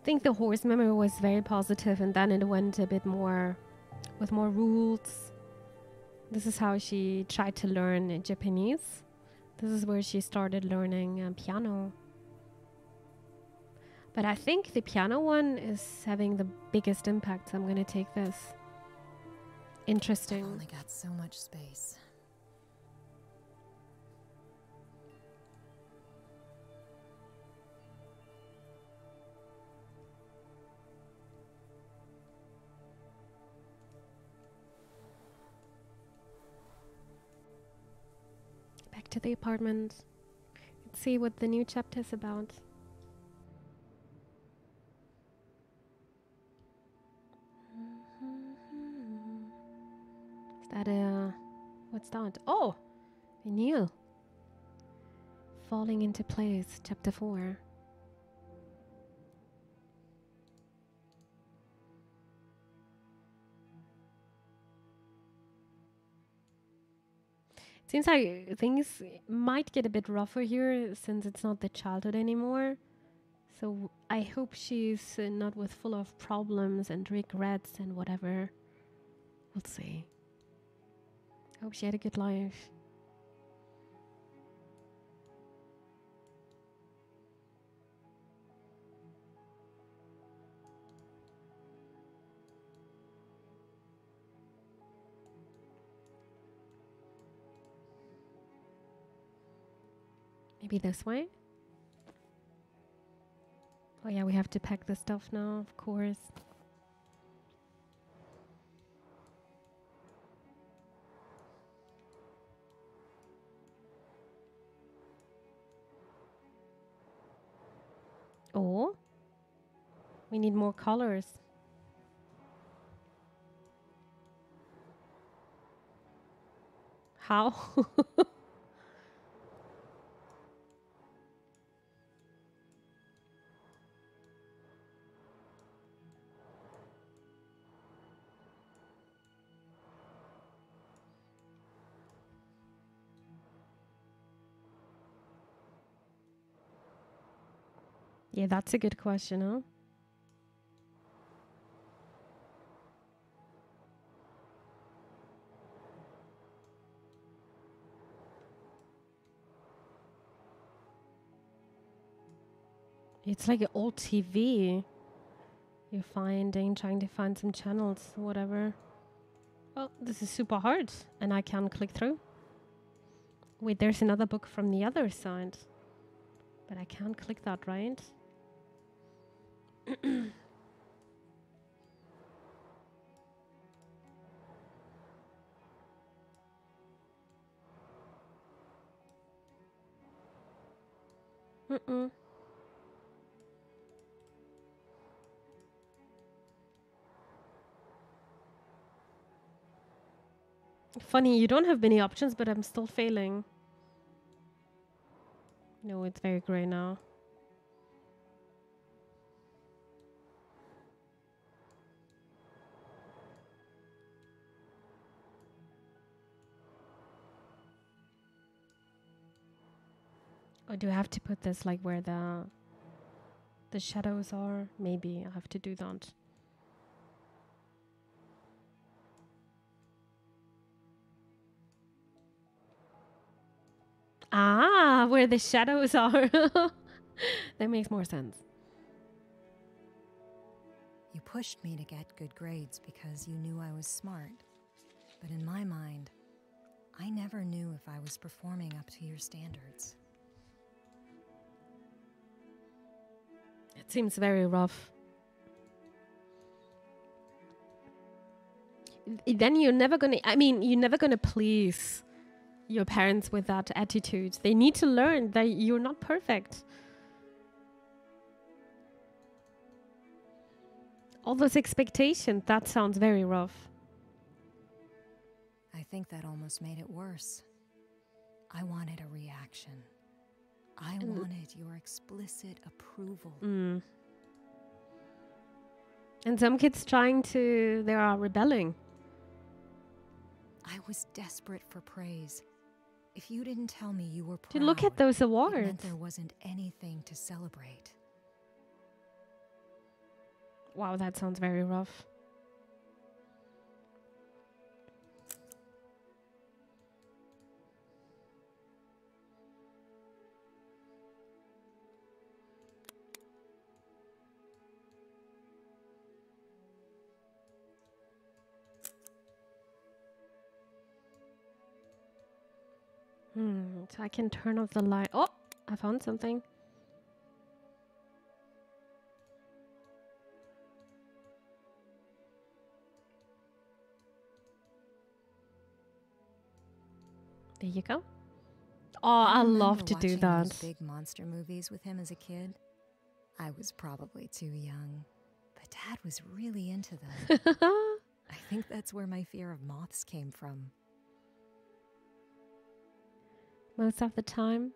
I think the horse memory was very positive and then it went a bit more with more rules. This is how she tried to learn Japanese. This is where she started learning uh, piano. But I think the piano one is having the biggest impact, so I'm going to take this. I've Interesting. only got so much space. To the apartment. Let's see what the new chapter is about. Is that a. What's that? Oh! A new. Falling into place, chapter 4. Seems like things might get a bit rougher here since it's not the childhood anymore. So I hope she's uh, not with full of problems and regrets and whatever. We'll see. I hope she had a good life. This way? Oh, yeah, we have to pack the stuff now, of course. Oh, we need more colors. How? (laughs) Yeah, that's a good question, huh? It's like an old TV. You're finding, trying to find some channels, whatever. Oh, this is super hard, and I can't click through. Wait, there's another book from the other side. But I can't click that, right? Mm-mm. Funny, you don't have many options, but I'm still failing. No, it's very grey now. Or do I have to put this like where the the shadows are? Maybe I have to do that. Ah, where the shadows are. (laughs) that makes more sense. You pushed me to get good grades because you knew I was smart. But in my mind, I never knew if I was performing up to your standards. It seems very rough. Then you're never gonna, I mean, you're never gonna please your parents with that attitude. They need to learn that you're not perfect. All those expectations, that sounds very rough. I think that almost made it worse. I wanted a reaction. I And- wanted your explicit approval. Mm. And some kids trying to, they are rebelling. I was desperate for praise. If you didn't tell me you were proud, Dude, look at those awards. there wasn't anything to celebrate. Wow, that sounds very rough. So I can turn off the light. Oh, I found something. There you go. Oh, I, love to do that. those Big monster movies with him as a kid. I was probably too young, but Dad was really into them. (laughs) I think that's where my fear of moths came from. Most of the time,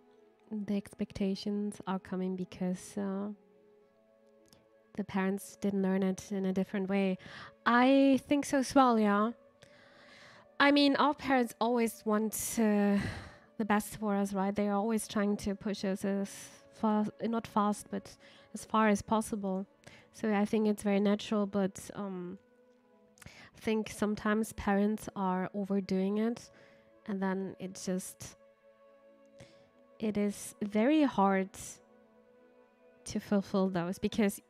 the expectations are coming because uh, the parents didn't learn it in a different way. I think so as well, yeah. I mean, our parents always want uh, the best for us, right? They're always trying to push us as fast, not fast, but as far as possible. So I think it's very natural, but um, I think sometimes parents are overdoing it, and then it just it is very hard to fulfill those because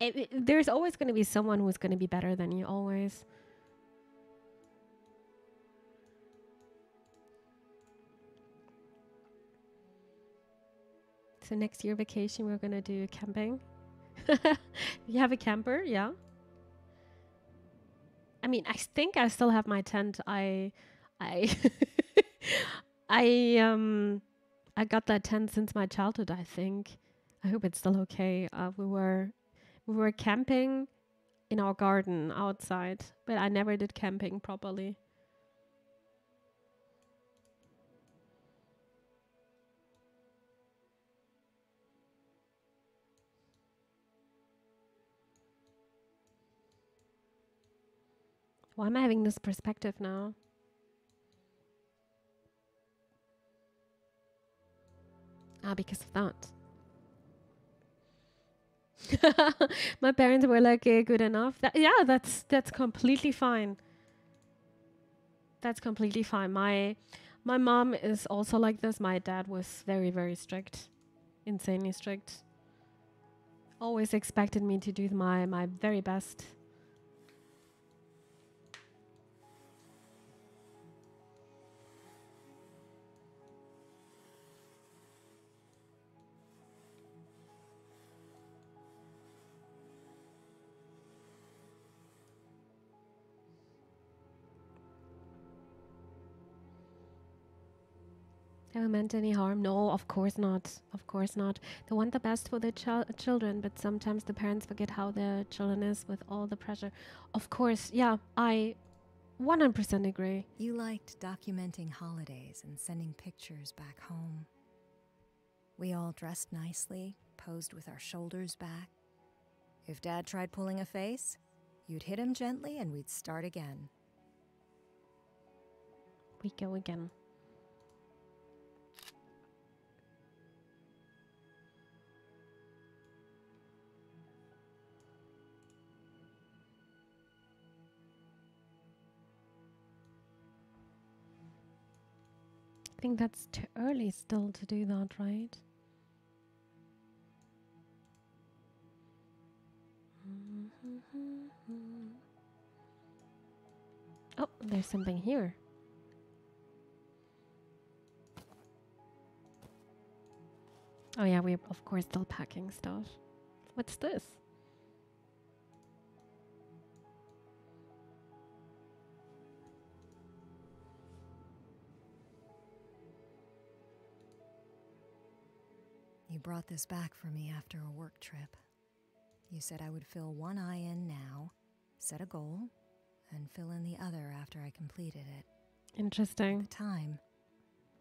it, it- there's always going to be someone who's going to be better than you always. So next year vacation we're going to do camping. (laughs) You have a camper? Yeah. I mean i think i still have my tent. I i (laughs) i um I got that tent since my childhood, I think. I hope it's still okay. Uh, we were we were camping in our garden outside, but I never did camping properly. Why am I having this perspective now? Ah, because of that. (laughs) My parents were like, "Eh, good enough. That, yeah, that's that's completely fine. That's completely fine. My my mom is also like this. My dad was very very strict, insanely strict. Always expected me to do my my very best. Never meant any harm. No, of course not. Of course not. They want the best for their chil- children, but sometimes the parents forget how their children is with all the pressure. Of course, yeah, I 100% agree. You liked documenting holidays and sending pictures back home. We all dressed nicely, posed with our shoulders back. If Dad tried pulling a face, you'd hit him gently and we'd start again. We go again. Think that's too early still to do that, right? Oh, there's something here. Oh yeah, we're of course still packing stuff. What's this? Brought this back for me after a work trip. You said I would fill one eye in now, set a goal, and fill in the other after I completed it. Interesting. At the time,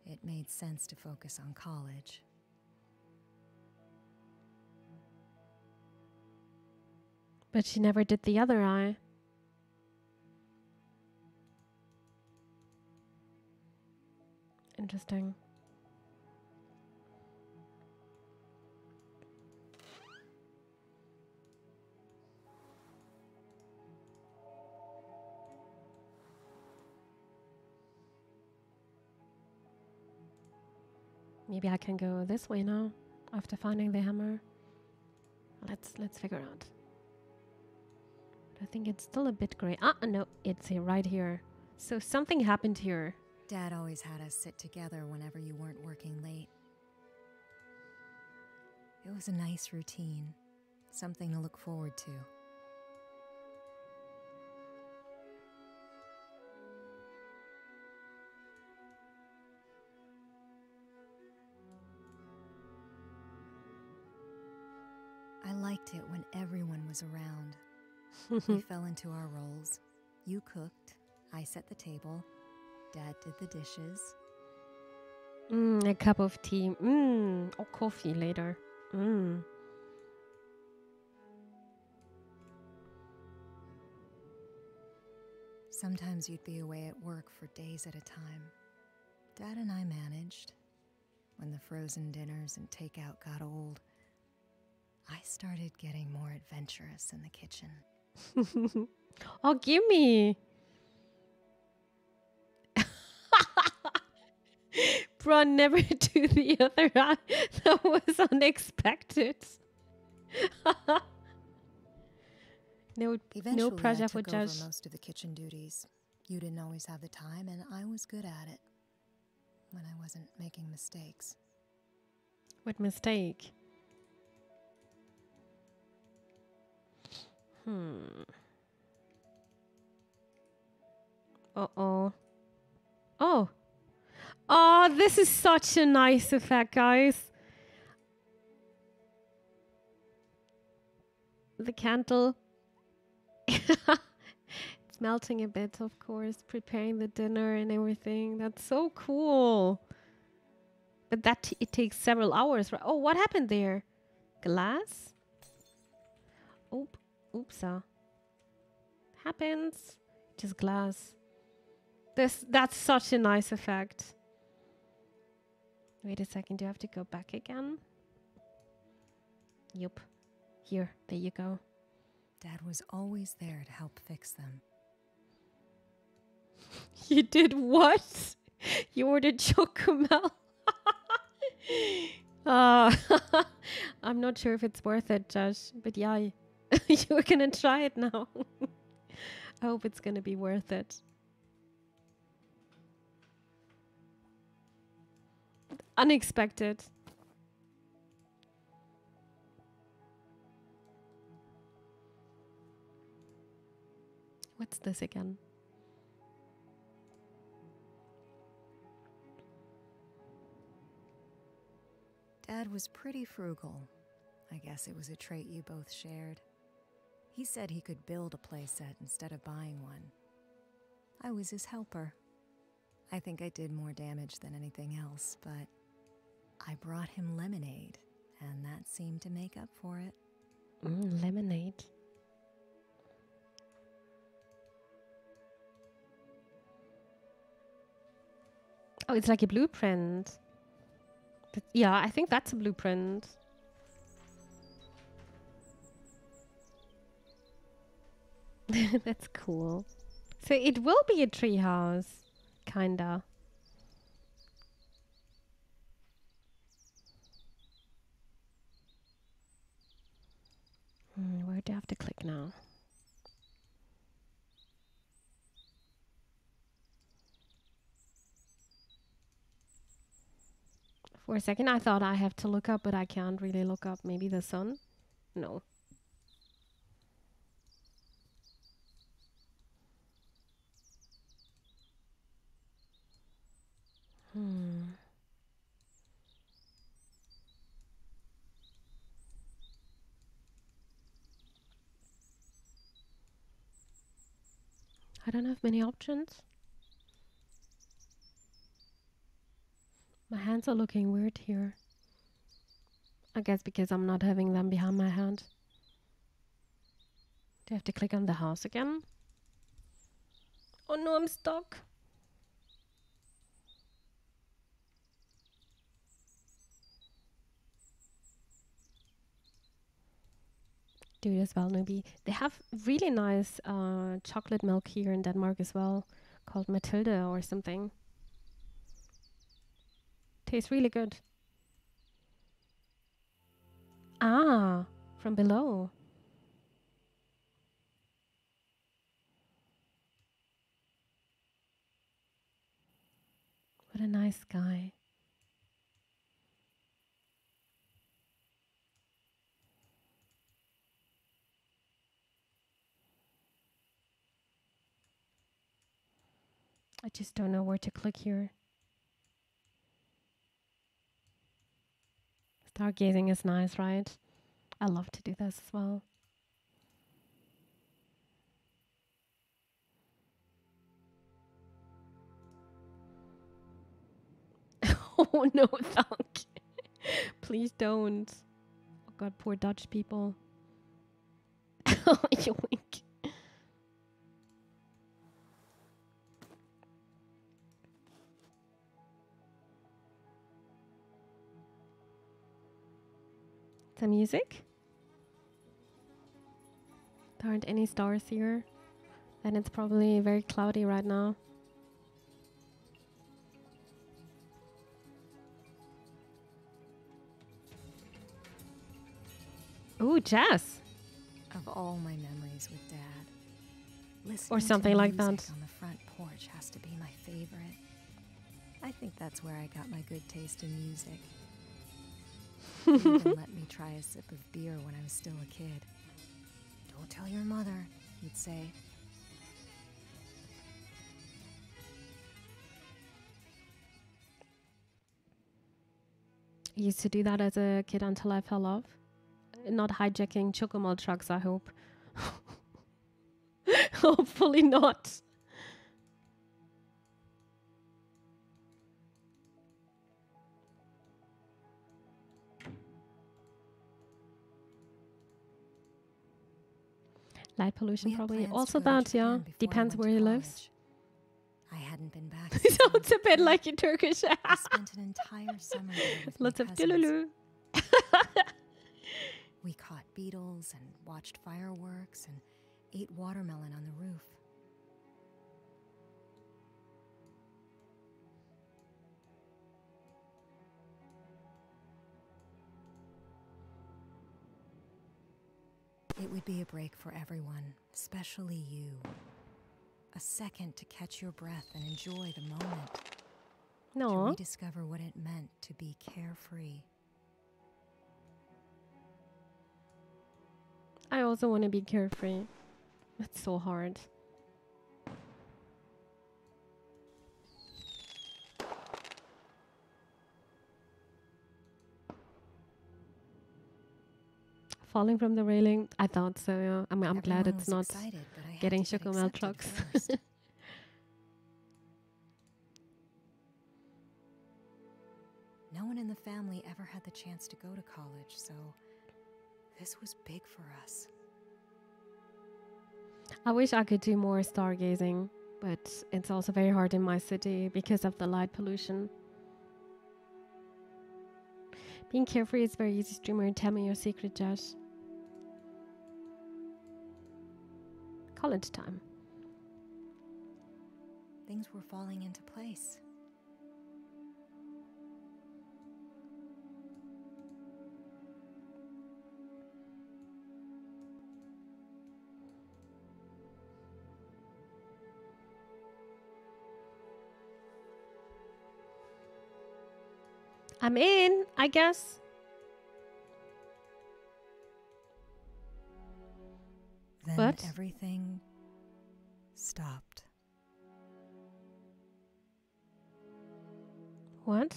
it made sense to focus on college. But she never did the other eye. Interesting. Maybe I can go this way now after finding the hammer. Let's let's figure out. I think it's still a bit gray. Ah, no, it's right here. So something happened here. Dad always had us sit together whenever you weren't working late. It was a nice routine, something to look forward to. Liked it when everyone was around. we (laughs) fell into our roles. You cooked, I set the table, Dad did the dishes. Mm, a cup of tea. Mm, or coffee later. Mm. Sometimes you'd be away at work for days at a time. Dad and I managed. When the frozen dinners and takeout got old, I started getting more adventurous in the kitchen. (laughs) oh, gimme. (laughs) Bro, never (laughs) do the other eye. That was unexpected. no, Eventually, no I took for over most of the kitchen duties. You didn't always have the time, and I was good at it when I wasn't making mistakes. What mistake? Hmm. Uh oh. Oh. Oh, this is such a nice effect, guys. The candle. (laughs) it's melting a bit, of course, preparing the dinner and everything. That's so cool. But that it takes several hours, right? Oh, what happened there? Glass? Oop, oops, uh. Happens. Just glass. This that's such a nice effect. Wait a second, do I have to go back again? Yup. Here, there you go. Dad was always there to help fix them. (laughs) You did what? (laughs) You ordered chocomel? uh, (laughs) I'm not sure if it's worth it, Josh. But yeah, (laughs) you're gonna try it now. (laughs) I hope it's gonna be worth it. Unexpected. What's this again? Dad was pretty frugal. I guess it was a trait you both shared. He said he could build a playset instead of buying one. I was his helper. I think I did more damage than anything else, but I brought him lemonade, and that seemed to make up for it. Mm, lemonade. Oh, it's like a blueprint. But yeah, I think that's a blueprint. (laughs) that's cool. So it will be a treehouse, kinda. Hmm, where do I have to click now? For a second, I thought I have to look up, but I can't really look up. Maybe the sun? No. Hmm. I don't have many options. My hands are looking weird here. I guess because I'm not having them behind my hand. Do I have to click on the house again? Oh no, I'm stuck. Do it as well, Nubi. They have really nice uh, chocolate milk here in Denmark as well, called Matilde or something. Tastes really good. Ah, from below. What a nice guy. I just don't know where to click here. Stargazing is nice, right? I love to do this as well. (laughs) oh no, thunk. (laughs) Please don't. Oh god, poor Dutch people. Oh, (laughs) yoink. The music? There aren't any stars here. And it's probably very cloudy right now. Ooh, jazz. Of all my memories with Dad, listening Or something to like music that. on the front porch has to be my favorite. I think that's where I got my good taste in music. Let me try a sip of beer when I was still a kid. Don't tell your mother, he'd say. Used to do that as a kid until I fell off. Not hijacking Chocomel trucks, I hope. (laughs) Hopefully not. Light pollution, We probably. Also, that, yeah. Japan before I Depends where he lives. I hadn't been back. (laughs) It sounds a bit like in Turkish. I spent an entire summer (laughs) with Lots of dilulu. We caught beetles and watched fireworks and ate watermelon on the roof. It would be a break for everyone, especially you. A second to catch your breath and enjoy the moment. No. To rediscover what it meant to be carefree. I also want to be carefree. It's so hard. Falling from the railing? I thought so, yeah. I'm, I'm glad it's not. excited, I getting Chocomel trucks. (laughs) No one in the family ever had the chance to go to college, so this was big for us. I wish I could do more stargazing, but it's also very hard in my city because of the light pollution. Being carefree is very easy, streamer. Tell me your secret, Josh. College time. Things were falling into place. I'm in, I guess. Then What? everything stopped. What?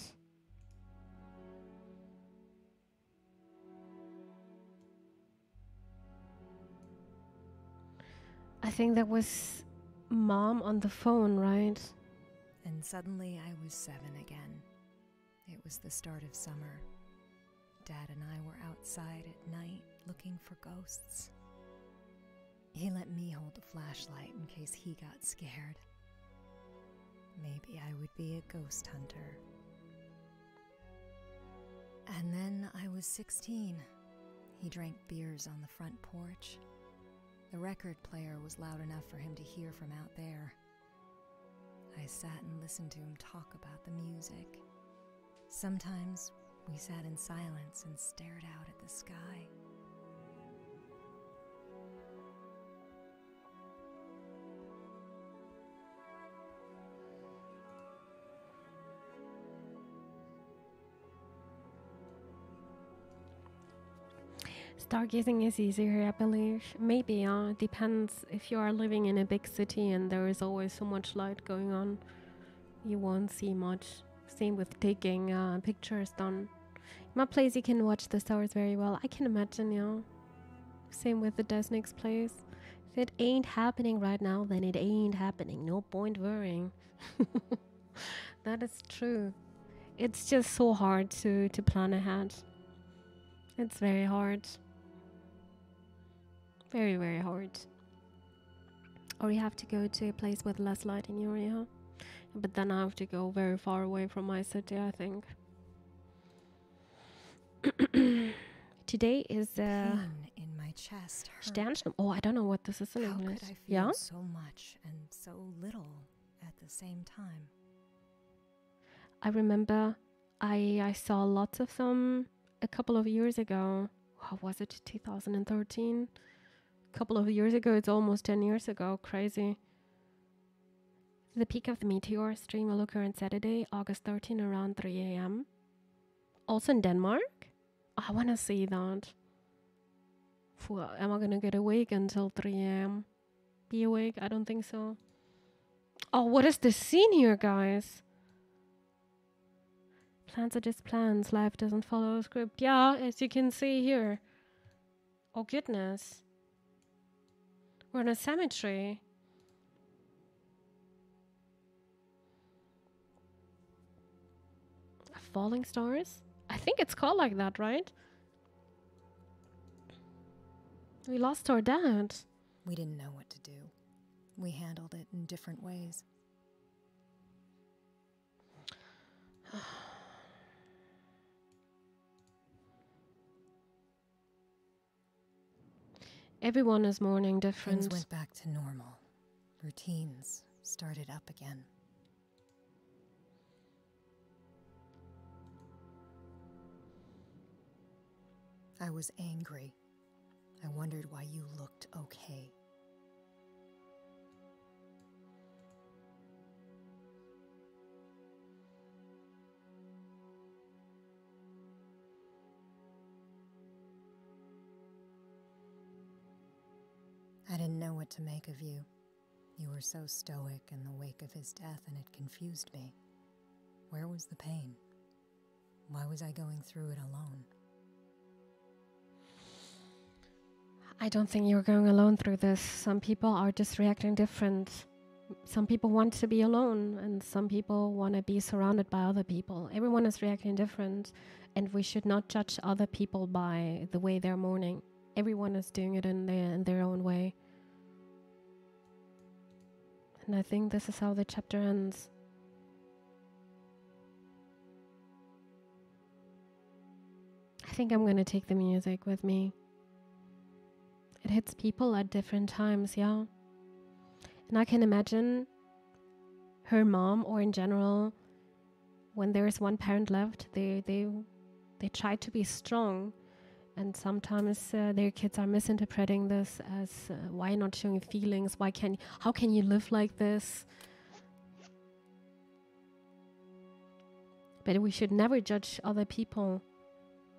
I think that was mom on the phone, right? And suddenly I was seven again. It was the start of summer. Dad and I were outside at night looking for ghosts. He let me hold the flashlight in case he got scared. Maybe I would be a ghost hunter. And then I was 16. He drank beers on the front porch. The record player was loud enough for him to hear from out there. I sat and listened to him talk about the music. Sometimes we sat in silence and stared out at the sky. Stargazing is easier, I believe. Maybe, uh, depends if you are living in a big city and there is always so much light going on. You won't see much. Same with taking uh, pictures done. In my place, you can watch the stars very well. I can imagine, yeah. Same with the Desnick's place. If it ain't happening right now, then it ain't happening. No point worrying. (laughs) that is true. It's just so hard to, to plan ahead. It's very hard. Very, very hard. Or you have to go to a place with less light in your area. But then I have to go very far away from my city, I think. (coughs) Today is uh, Pain in my chest hurt. Oh, I don't know what this is in How English. could I feel yeah? so much and so little at the same time? I remember I I saw lots of them a couple of years ago. How was it? 2013. A couple of years ago. It's almost 10 years ago. Crazy. The peak of the meteor stream will occur on Saturday, August 13, around 3 a.m. Also in Denmark. I want to see that. Phew, am I gonna get awake until 3 a.m.? Be awake? I don't think so. Oh, what is this scene here, guys? Plans are just plans. Life doesn't follow a script. Yeah, as you can see here. Oh, goodness. We're in a cemetery. Falling stars? I think it's called like that, right? We lost our dad. We didn't know what to do. We handled it in different ways. (sighs) Everyone is mourning different. Things went back to normal. Routines started up again. I was angry. I wondered why you looked okay. I didn't know what to make of you. You were so stoic in the wake of his death, and it confused me. Where was the pain? Why was I going through it alone? I don't think you're going alone through this. Some people are just reacting different. some people want to be alone and some people want to be surrounded by other people. Everyone is reacting different and we should not judge other people by the way they're mourning. Everyone is doing it in their in their own way. And I think this is how the chapter ends. I think I'm going to take the music with me. It hits people at different times, yeah. And I can imagine her mom or in general when there is one parent left, they they they try to be strong and sometimes uh, their kids are misinterpreting this as uh, why not showing feelings why can how can you live like this but we should never judge other people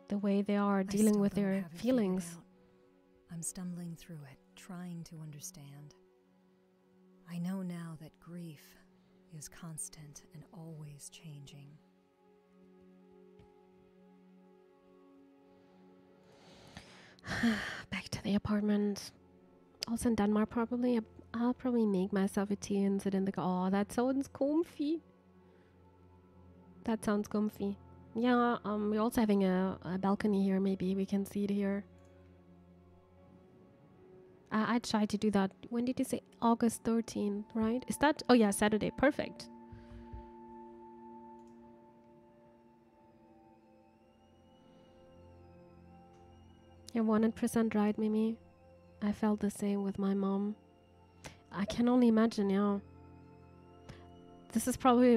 the way they are I dealing with their have it figured feelings. I'm stumbling through it, trying to understand. I know now that grief is constant and always changing. (sighs) back to the apartment. Also in denmark probably. I'll probably make myself a tea and sit in the oh that sounds comfy. That sounds comfy. Yeah um we're also having a, a balcony here. Maybe we can see it here I, I tried to do that when did you say august 13th right is that oh yeah saturday perfect You're 100% right, Mimi. I felt the same with my mom. I can only imagine, yeah. This is probably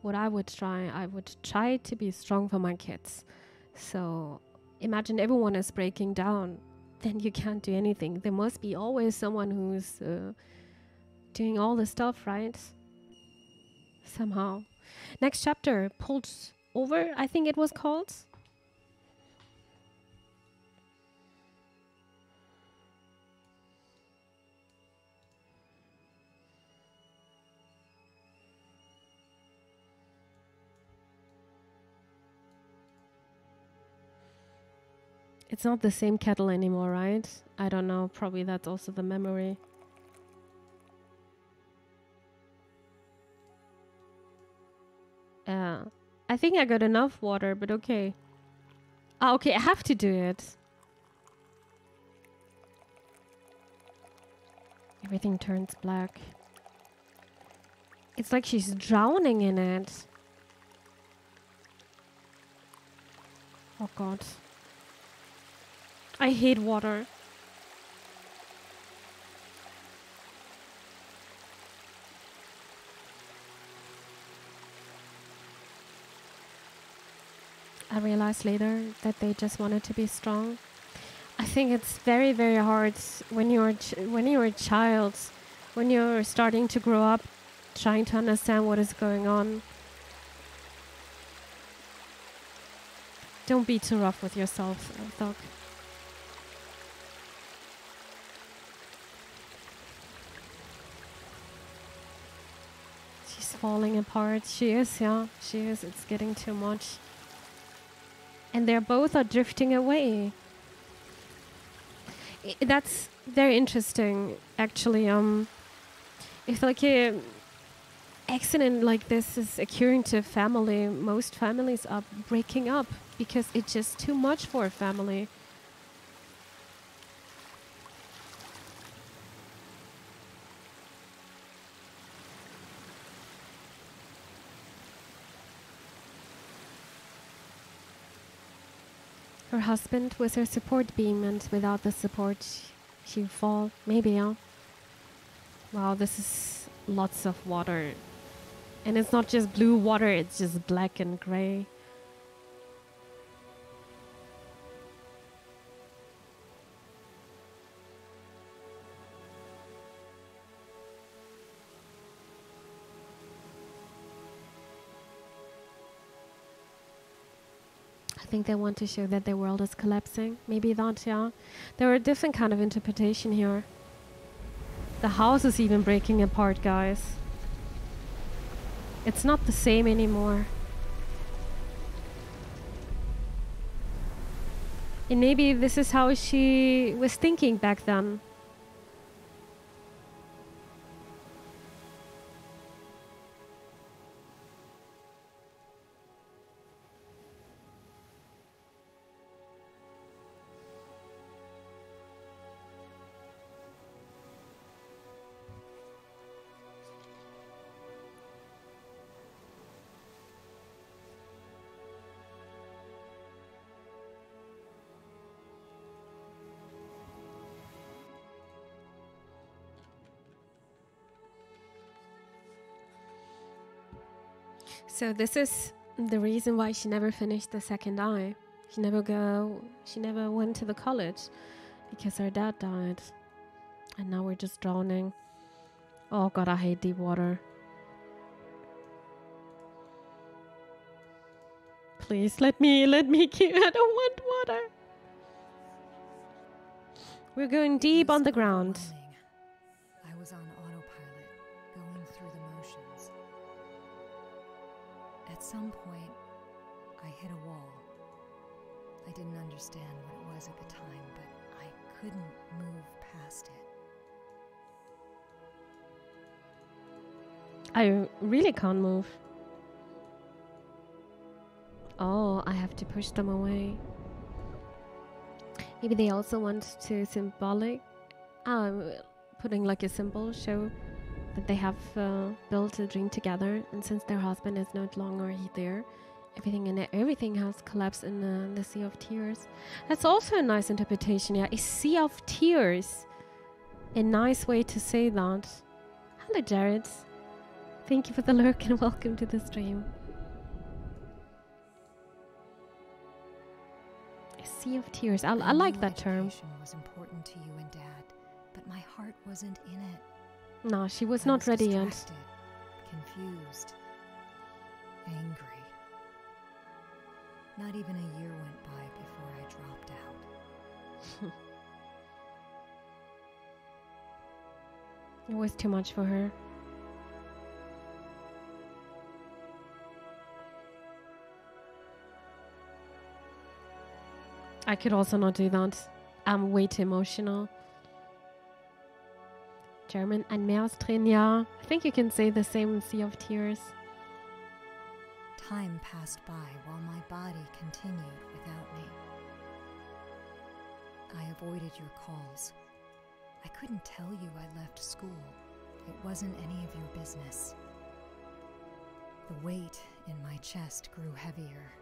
what I would try. I would try to be strong for my kids. So imagine everyone is breaking down, then you can't do anything. There must be always someone who's uh, doing all the stuff, right? Somehow. Next chapter, pulled over, I think it was called. It's not the same kettle anymore, right? I don't know. Probably that's also the memory. Uh, I think I got enough water, but okay. Ah, okay, I have to do it. Everything turns black. It's like she's drowning in it. Oh god. I hate water. I realized later that they just wanted to be strong. I think it's very very hard when you're when you're a child, when you're starting to grow up, trying to understand what is going on. Don't be too rough with yourself, Thok. She's falling apart. She is, yeah. She is. It's getting too much. And they're both are drifting away. I- that's very interesting, actually. Um, if like a accident like this is occurring to a family, most families are breaking up because it's just too much for a family. Husband was her support beam, and without the support, she'd fall. Maybe, yeah. Wow, this is lots of water. And it's not just blue water, it's just black and gray. Think they want to show that the world is collapsing. Maybe that, yeah. There are different kind of interpretation here. The house is even breaking apart, guys. It's not the same anymore. And maybe this is how she was thinking back then. So this is the reason why she never finished the second eye. She never go. She never went to the college because her dad died, and now we're just drowning. Oh God, I hate deep water. Please let me, let me keep. I don't want water. We're going deep on the ground. Some point, I hit a wall. I didn't understand what it was at the time, but I couldn't move past it. I really can't move. Oh, I have to push them away. Maybe they also want to symbolic, um, putting like a symbol, show that they have uh, built a dream together. And since their husband is no longer he- there, everything in it, everything has collapsed in the, the sea of tears. That's also a nice interpretation. Yeah, a sea of tears. A nice way to say that. Hello, Jared. Thank you for the lurk and (laughs) welcome to the stream. A sea of tears. I, I like that term. was important to you and Dad, but my heart wasn't in it. No, she was I not ready yet. Confused. Angry. Not even a year went by before I dropped out. (laughs) It was too much for her. I could also not do that. I'm way too emotional. German, ein Meerestränen, ja. I think you can say the same in Sea of Tears. Time passed by while my body continued without me. I avoided your calls. I couldn't tell you I left school. It wasn't any of your business. The weight in my chest grew heavier.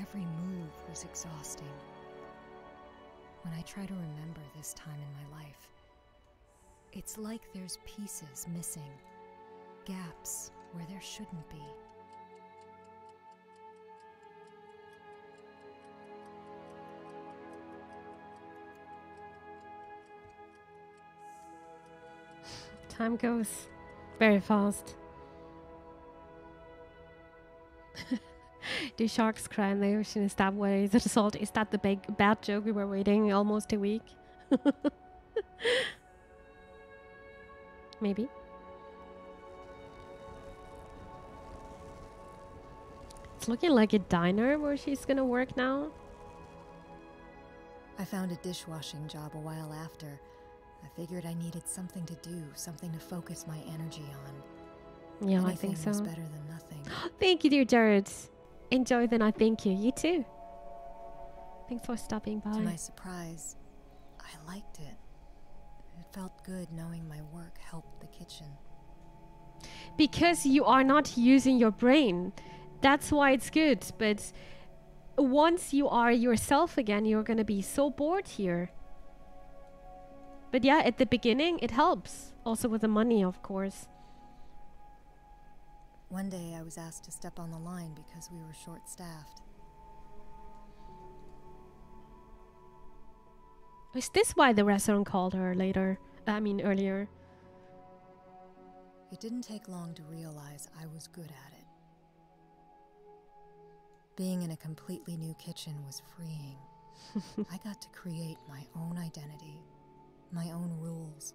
Every move was exhausting. When I try to remember this time in my life, it's like there's pieces missing, gaps where there shouldn't be. (sighs) Time goes very fast. (laughs) Do sharks cry in the ocean? Is that what is it salt? Is that the big bad joke we were waiting almost a week? (laughs) Maybe. It's looking like a diner where she's gonna work now. I found a dishwashing job a while after. I figured I needed something to do, something to focus my energy on. Yeah, I think so. was better than nothing. (gasps) Thank you, dear Jared. Enjoy the night. Thank you. You too. Thanks for stopping by. to my surprise, I liked it. Felt good knowing my work helped the kitchen. because you are not using your brain. That's why it's good. But once you are yourself again, you're going to be so bored here. But yeah, at the beginning, it helps. Also with the money, of course. One day I was asked to step on the line because we were short staffed. Is this why the restaurant called her later? I mean, earlier. It didn't take long to realize I was good at it. Being in a completely new kitchen was freeing. (laughs) I got to create my own identity, my own rules.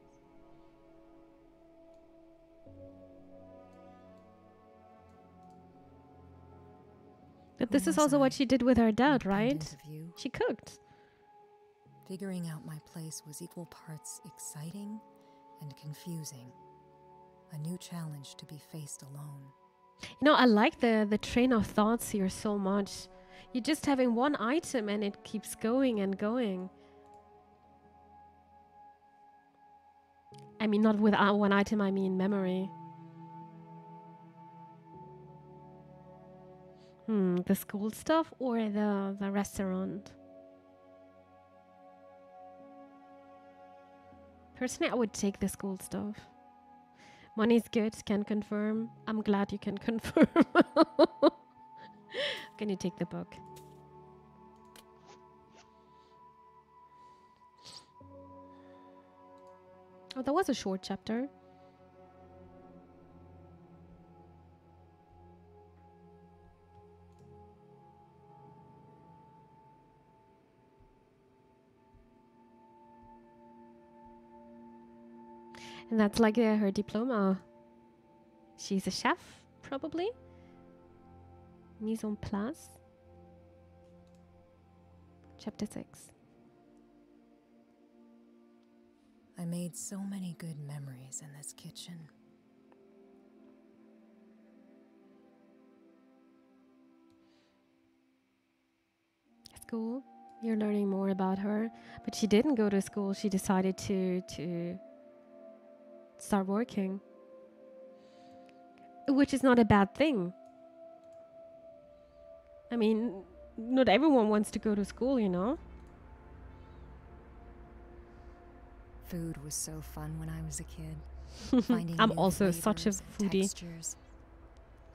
But this is also what she did with her dad, right? Independent of you. She cooked. Figuring out my place was equal parts exciting and confusing. A new challenge to be faced alone. You know, I like the the train of thoughts here so much. You're just having one item and it keeps going and going. I mean, not with uh, one item, I mean memory. Hmm, the school stuff or the, the restaurant? Personally, I would take the school stuff. Money's good, can confirm. I'm glad you can (laughs) confirm. can you take the book? Oh, that was a short chapter. And that's like uh, her diploma. She's a chef, probably. Mise en place. Chapter 6. I made so many good memories in this kitchen. School. You're learning more about her. But she didn't go to school. She decided to to start working. Which is not a bad thing. I mean, not everyone wants to go to school, you know? Food was so fun when I was a kid. (laughs) I'm also such a foodie. Textures.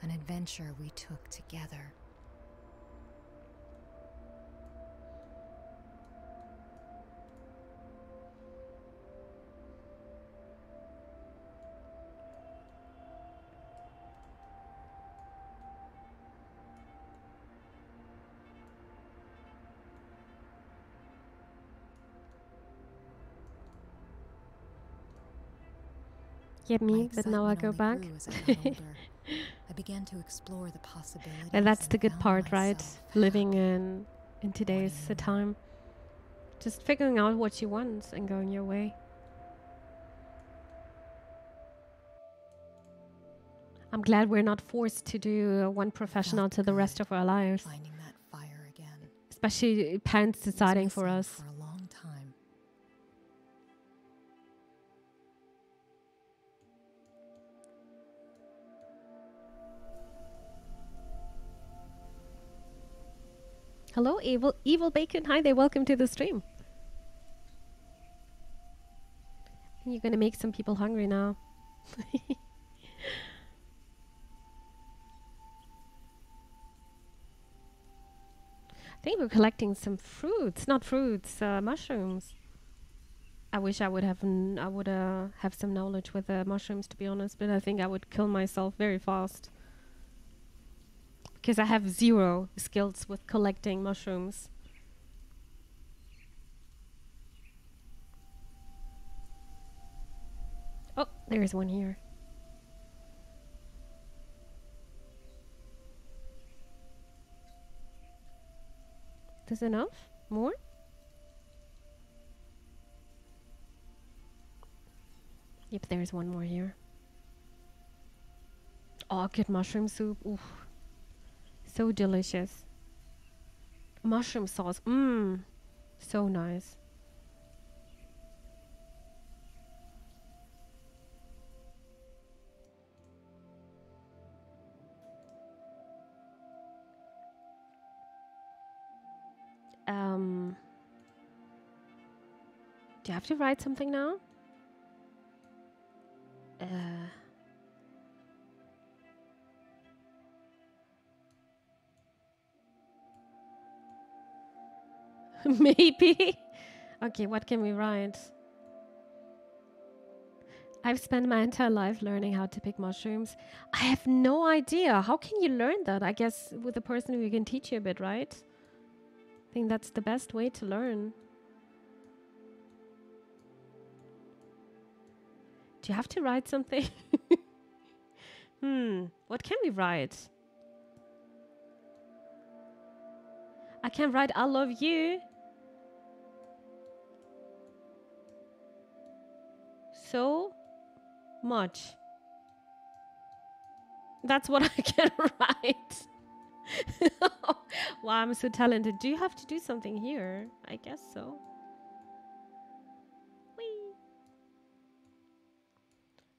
An adventure we took together. My me, but now I go back. I. (laughs) I began to explore the possibilities. And that's the good part, right? Living (sighs) in in today's time. Just figuring out what you want and going your way. I'm glad we're not forced to do one professional to the rest of our lives, Finding that fire again. especially parents deciding for us. Hello, evil evil bacon. Hi there. Welcome to the stream. You're gonna make some people hungry now. (laughs) I think we're collecting some fruits, not fruits, uh, mushrooms. I wish I would have I would uh, have some knowledge with uh, mushrooms to be honest, but I think I would kill myself very fast because I have zero skills with collecting mushrooms. Oh, there's one here. That's enough? More? Yep, there's one more here. Oh, good mushroom soup. So delicious. Mushroom sauce. Mmm. So nice. Um. Do you have to write something now? Uh. (laughs) Maybe. Okay, what can we write? I've spent my entire life learning how to pick mushrooms. I have no idea. How can you learn that? I guess with a person who can teach you a bit, right? I think that's the best way to learn. Do you have to write something? (laughs) hmm, what can we write? I can write I love you. So much. That's what (laughs) I can write. wow, I'm so talented. Do you have to do something here? I guess so. Whee.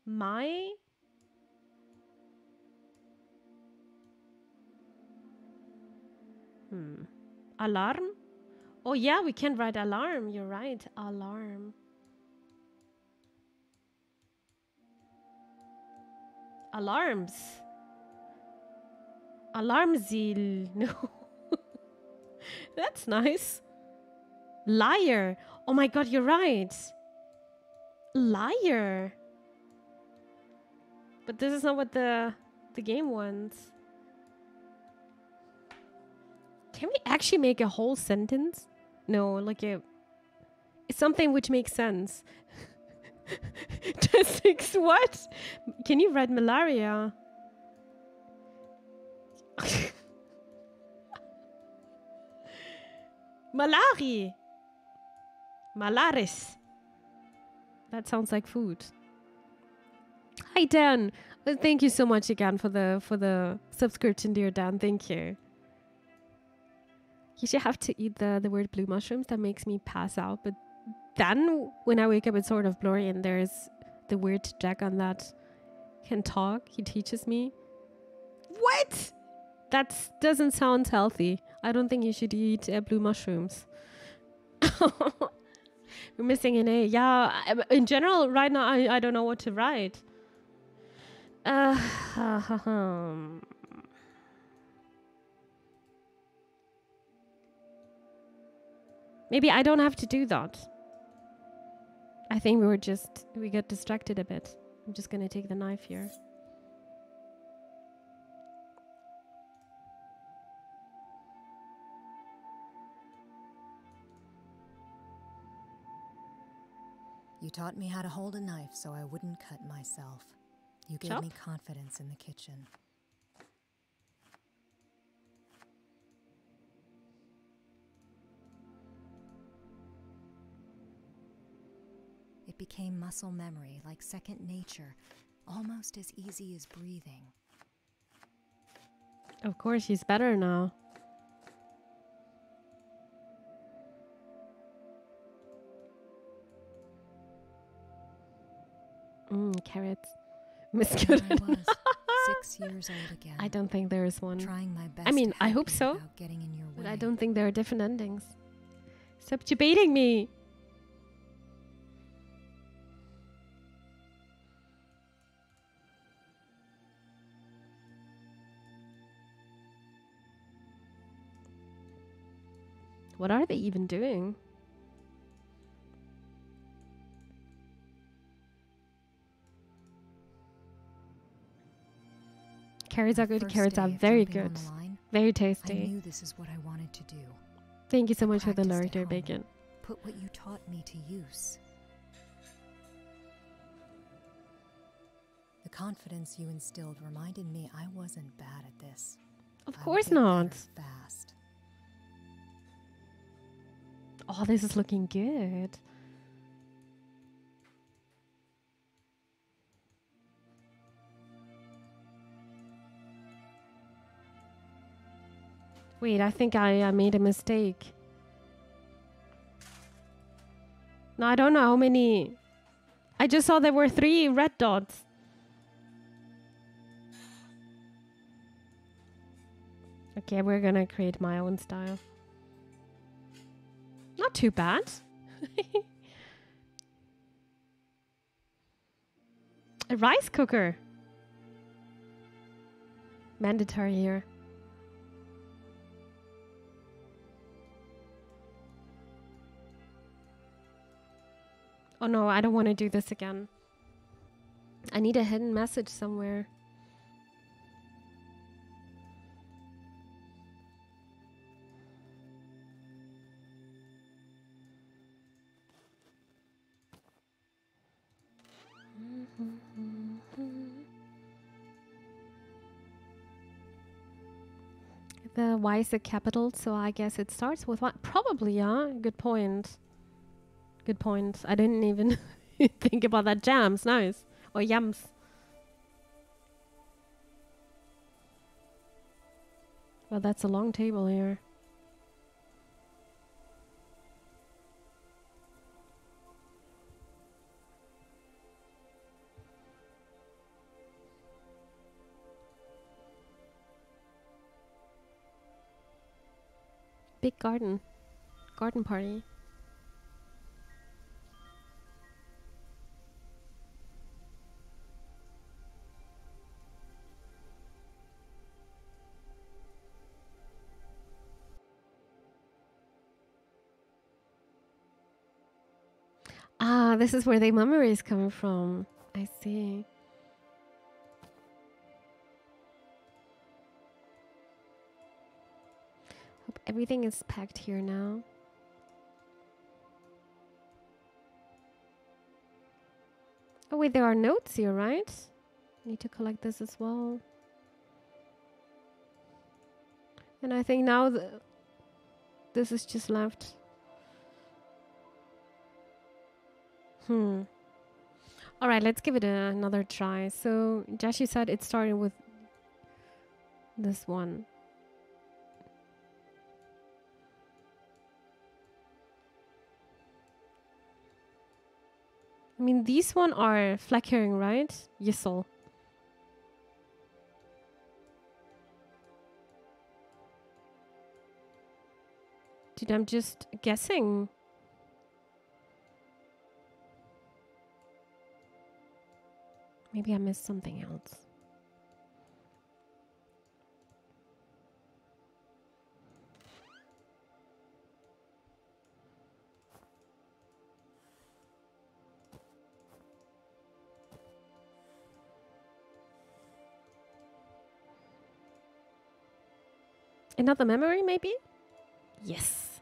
My Hmm. Alarm? Oh yeah, we can write alarm. You're right. Alarm. Alarms. Alarmziel. (laughs) No. That's nice. Liar. Oh my god, you're right. Liar. But this is not what the the game wants. Can we actually make a whole sentence? No, like a something which makes sense. (laughs) Six what? Can you write malaria? (laughs) Malari. Malaris. That sounds like food. Hi Dan. Well, thank you so much again for the for the subscription, dear Dan. Thank you. You should have to eat the the word blue mushrooms. That makes me pass out. But then when I wake up, it's sort of blurry, and there's the weird Jack on that can talk. He teaches me. What? That doesn't sound healthy. I don't think you should eat uh, blue mushrooms. (laughs) We're missing an A. Yeah, in general, right now, I, I don't know what to write. Uh, (sighs) Maybe I don't have to do that. I think we were just, we got distracted a bit. I'm just gonna take the knife here. You taught me how to hold a knife so I wouldn't cut myself. You gave me confidence in the kitchen. It became muscle memory, like second nature, almost as easy as breathing. Of course, he's better now. Mm, carrots. (laughs) Miss was six (laughs) years old again. I don't think there is one. Trying my best. I mean, I hope so, Getting in your But. I don't think there are different endings. Stop debating me. What are they even doing? Carrots are good. Carrots are very good. line, Very I tasty. knew this is what I wanted to do. Thank you so much for the practiced lurk at there, home. Bacon. Put what you taught me to use. The confidence you instilled reminded me I wasn't bad at this. Of course not. Fast. Oh, this is looking good. Wait, I think I, I made a mistake. No, I don't know how many. I just saw there were three red dots. Okay, we're gonna create my own style. Not too bad. (laughs) A rice cooker. Mandatory here. Oh no, I don't want to do this again. I need a hidden message somewhere. The Y is it capital, so I guess it starts with what? Probably, yeah. Good point. Good point. I didn't even (laughs) think about that. Jams, nice. Or yams. Well, that's a long table here. big garden. Garden party. Ah, this is where the memory is coming from. I see. Everything is packed here now. Oh wait, there are notes here, right? Need to collect this as well. And I think now this is just left. Hmm. All right, let's give it a, another try. So, Jashi said it started with this one. Mean, these one are flackering, right? Yissel. Dude, I'm just guessing. Maybe I missed something else. Another memory, maybe? Yes.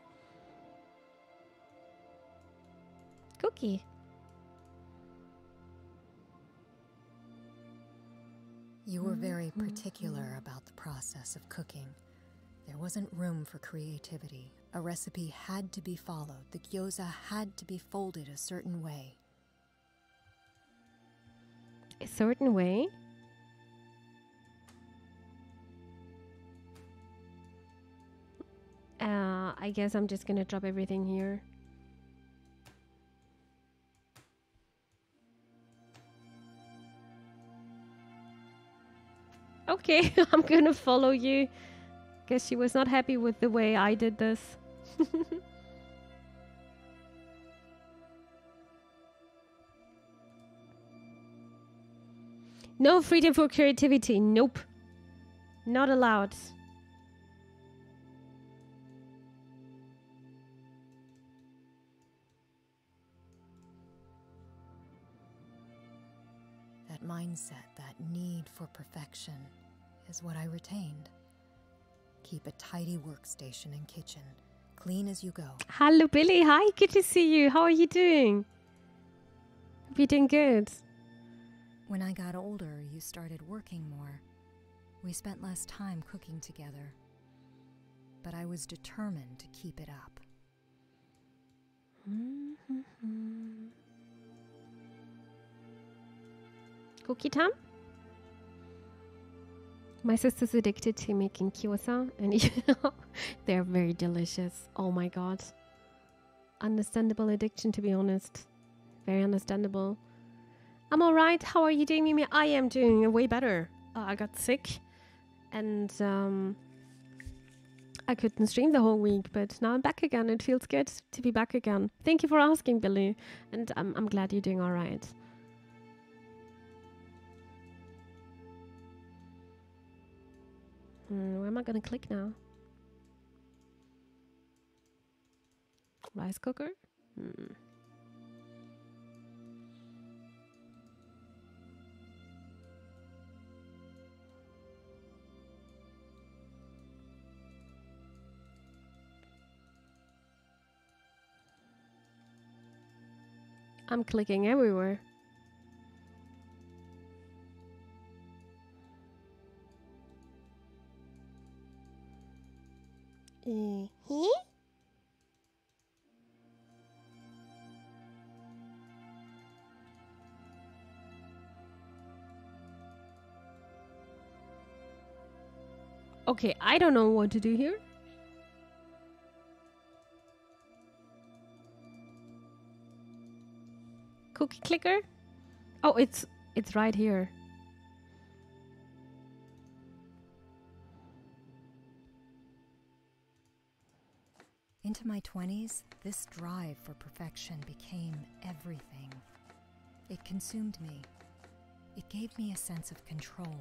Cookie. You were mm-hmm, very mm-hmm, particular mm-hmm. about the process of cooking. There wasn't room for creativity. A recipe had to be followed. The gyoza had to be folded a certain way. A certain way? Uh, I guess I'm just gonna drop everything here. Okay, (laughs) I'm gonna follow you. Guess she was not happy with the way I did this. (laughs) no freedom for creativity. Nope. Not allowed. Mindset, that need for perfection, is what I retained. Keep a tidy workstation and kitchen, clean as you go. Hello, Billy. Hi, good to see you. How are you doing? Hope you're doing good. When I got older, you started working more. We spent less time cooking together. But I was determined to keep it up. Mm-hmm. Cookie time? My sister's addicted to making gyoza, and (laughs) you know, they're very delicious. Oh my god. Understandable addiction, to be honest. Very understandable. I'm alright. How are you doing, Mimi? I am doing way better. Uh, I got sick, and um, I couldn't stream the whole week, but now I'm back again. It feels good to be back again. Thank you for asking, Billy, and I'm, I'm glad you're doing alright. Hmm, where am I gonna click now? Rice cooker? Hmm. I'm clicking everywhere. Uh-huh. Okay, I don't know what to do here. Cookie clicker? Oh, it's it's right here. Into my 20s, this drive for perfection became everything. It consumed me. It gave me a sense of control.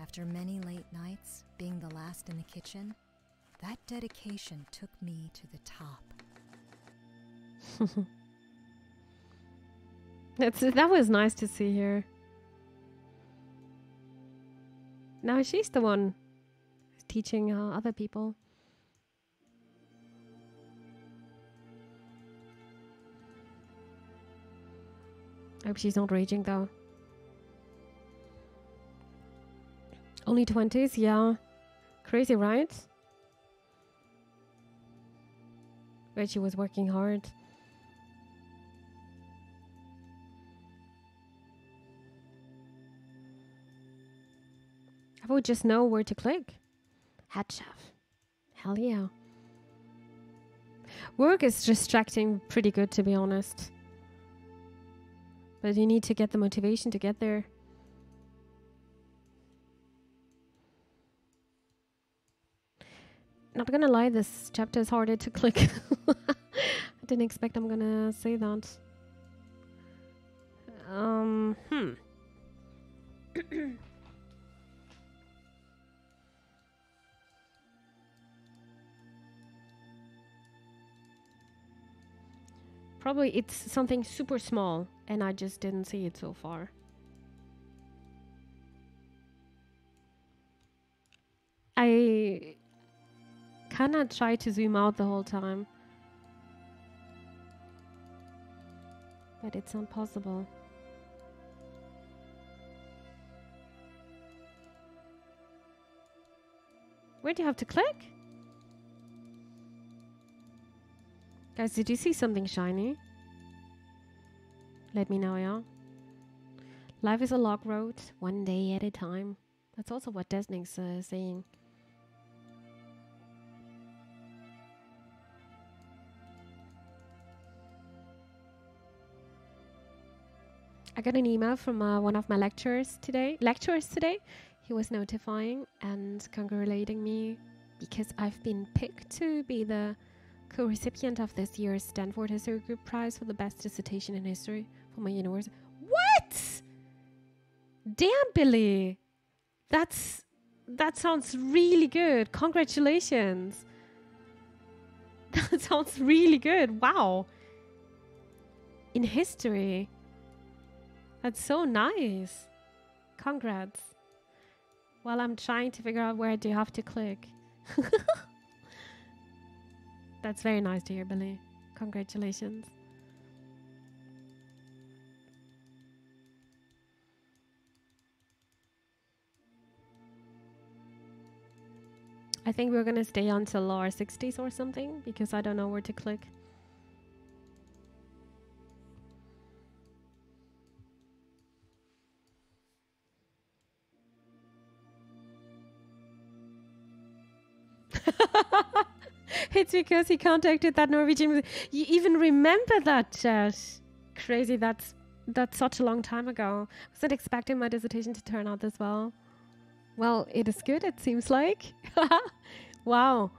After many late nights, being the last in the kitchen, that dedication took me to the top. (laughs) That's that was nice to see her. Now she's the one teaching uh, other people. I hope she's not raging though. Only 20s, yeah. Crazy, right? But she was working hard. I would just know where to click. Head chef. Hell yeah. Work is distracting pretty good, to be honest. But you need to get the motivation to get there. Not gonna lie, this chapter is harder to click. (laughs) I didn't expect I'm gonna say that. Um, hmm. (coughs) Probably it's something super small and I just didn't see it so far. I cannot try to zoom out the whole time. But it's not possible. Where do you have to click? Guys, did you see something shiny? Let me know, yeah? Life is a log road, one day at a time. That's also what Desning's uh, saying. I got an email from uh, one of my lecturers today. Lecturers today. He was notifying and congratulating me because I've been picked to be the co-recipient of this year's Stanford History Group Prize for the best dissertation in history my university. What? Damn, Billy. That's that sounds really good. Congratulations. (laughs) That sounds really good. Wow. In history. That's so nice. Congrats. While I'm trying to figure out where do you have to click. (laughs) That's very nice to hear, Billy. Congratulations. I think we're gonna stay until our 60s or something because I don't know where to click. (laughs) it's because he contacted that Norwegian. You even remember that chat? Crazy. That's that's such a long time ago. I wasn't expecting my dissertation to turn out this well. Well, it is good. It seems like. (laughs) wow.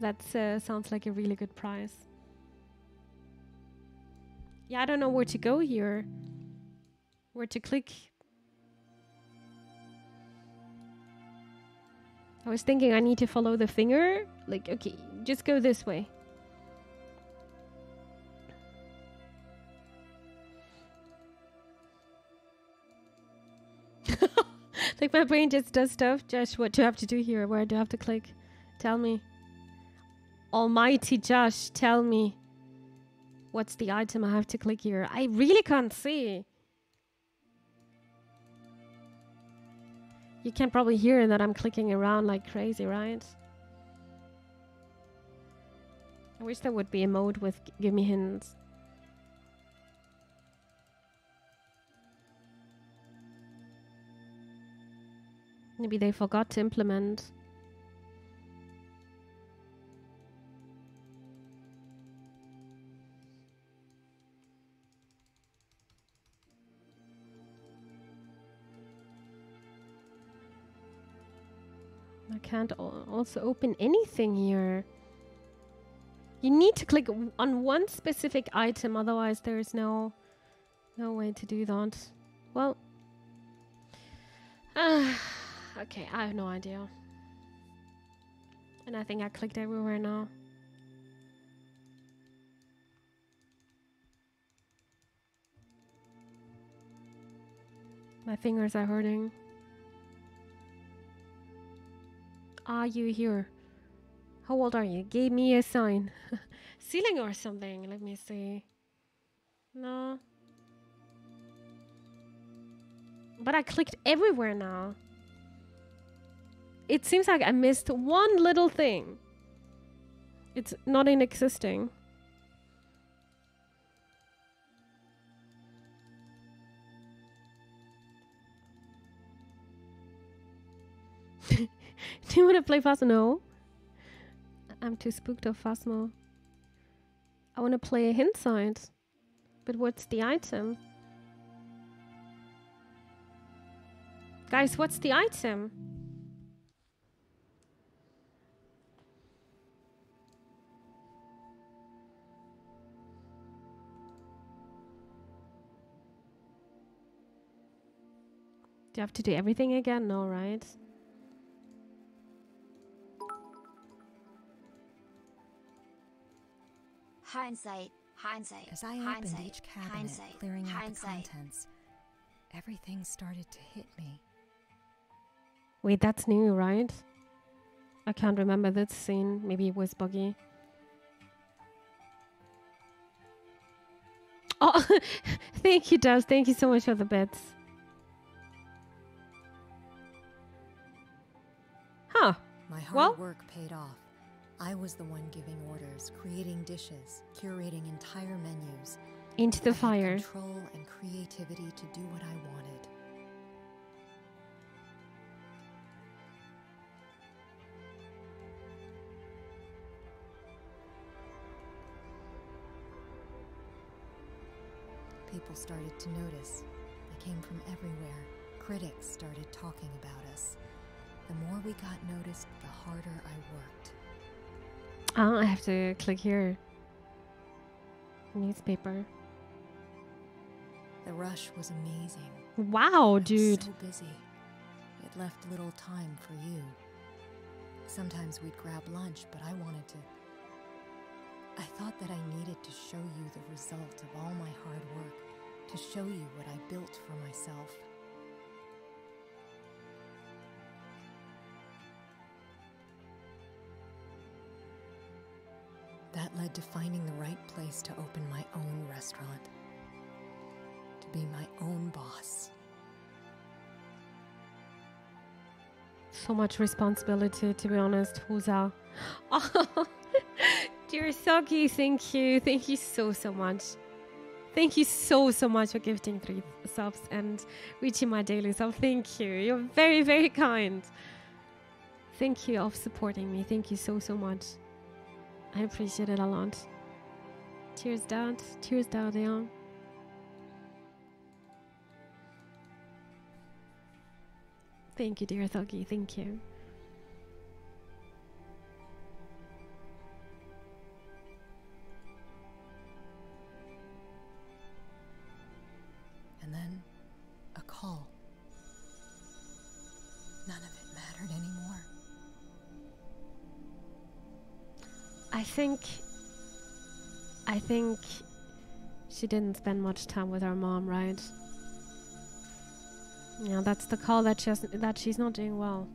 That uh, sounds like a really good prize. Yeah, I don't know where to go here. Where to click I was thinking I need to follow the finger. Like, okay, just go this way. Like my brain just does stuff. Josh, what do I have to do here? Where do I have to click? Tell me. Almighty Josh, tell me. What's the item I have to click here? I really can't see. You can probably hear that I'm clicking around like crazy, right? I wish there would be a mode with give me hints. Maybe they forgot to implement. I can't also open anything here. You need to click on one specific item, otherwise there is no no way to do that. Well, uh, (sighs) okay, I have no idea. And I think I clicked everywhere now. My fingers are hurting. Are you here? How old are you? Give me a sign. (laughs) Ceiling or something. Let me see. No. But I clicked everywhere now. It seems like I missed one little thing. It's not in existing. (laughs) Do you want to play Phasmo? No. I'm too spooked of Phasmo. I want to play a Hindsight. But what's the item? Guys, what's the item? Do you have to do everything again? No, right? Hindsight, hindsight, As I opened hindsight, each cabinet, hindsight, clearing out the contents, everything started to hit me. Wait, that's new, right? I can't remember that scene. Maybe it was buggy. Oh, (laughs) thank you, Daz. Thank you so much for the bits. My hard Well- work paid off. I was the one giving orders, creating dishes, curating entire menus. Into the I fire. control and creativity to do what I wanted. People started to notice. They came from everywhere. Critics started talking about us. The more we got noticed, the harder I worked. Ah, I have to click here. Newspaper. The rush was amazing. Wow, I was Oh, dude. So busy. It left little time for you. Sometimes we'd grab lunch, but I wanted to. I thought that I needed to show you the result of all my hard work, to show you what I built for myself. Led to finding the right place to open my own restaurant, to be my own boss. So much responsibility, to be honest. Huza. Oh, (laughs) dear Soki, thank you. Thank you so, so much. Thank you so, so much for gifting three subs and reaching my daily sub. Thank you. You're very, very kind. Thank you of supporting me. Thank you so, so much. I appreciate it a lot. Cheers, Dad. Cheers, Dad. Yeah. Thank you, dear Thuggy. Thank you. Think. I think she didn't spend much time with her mom, right? Yeah, that's the call that she's that she's not doing well.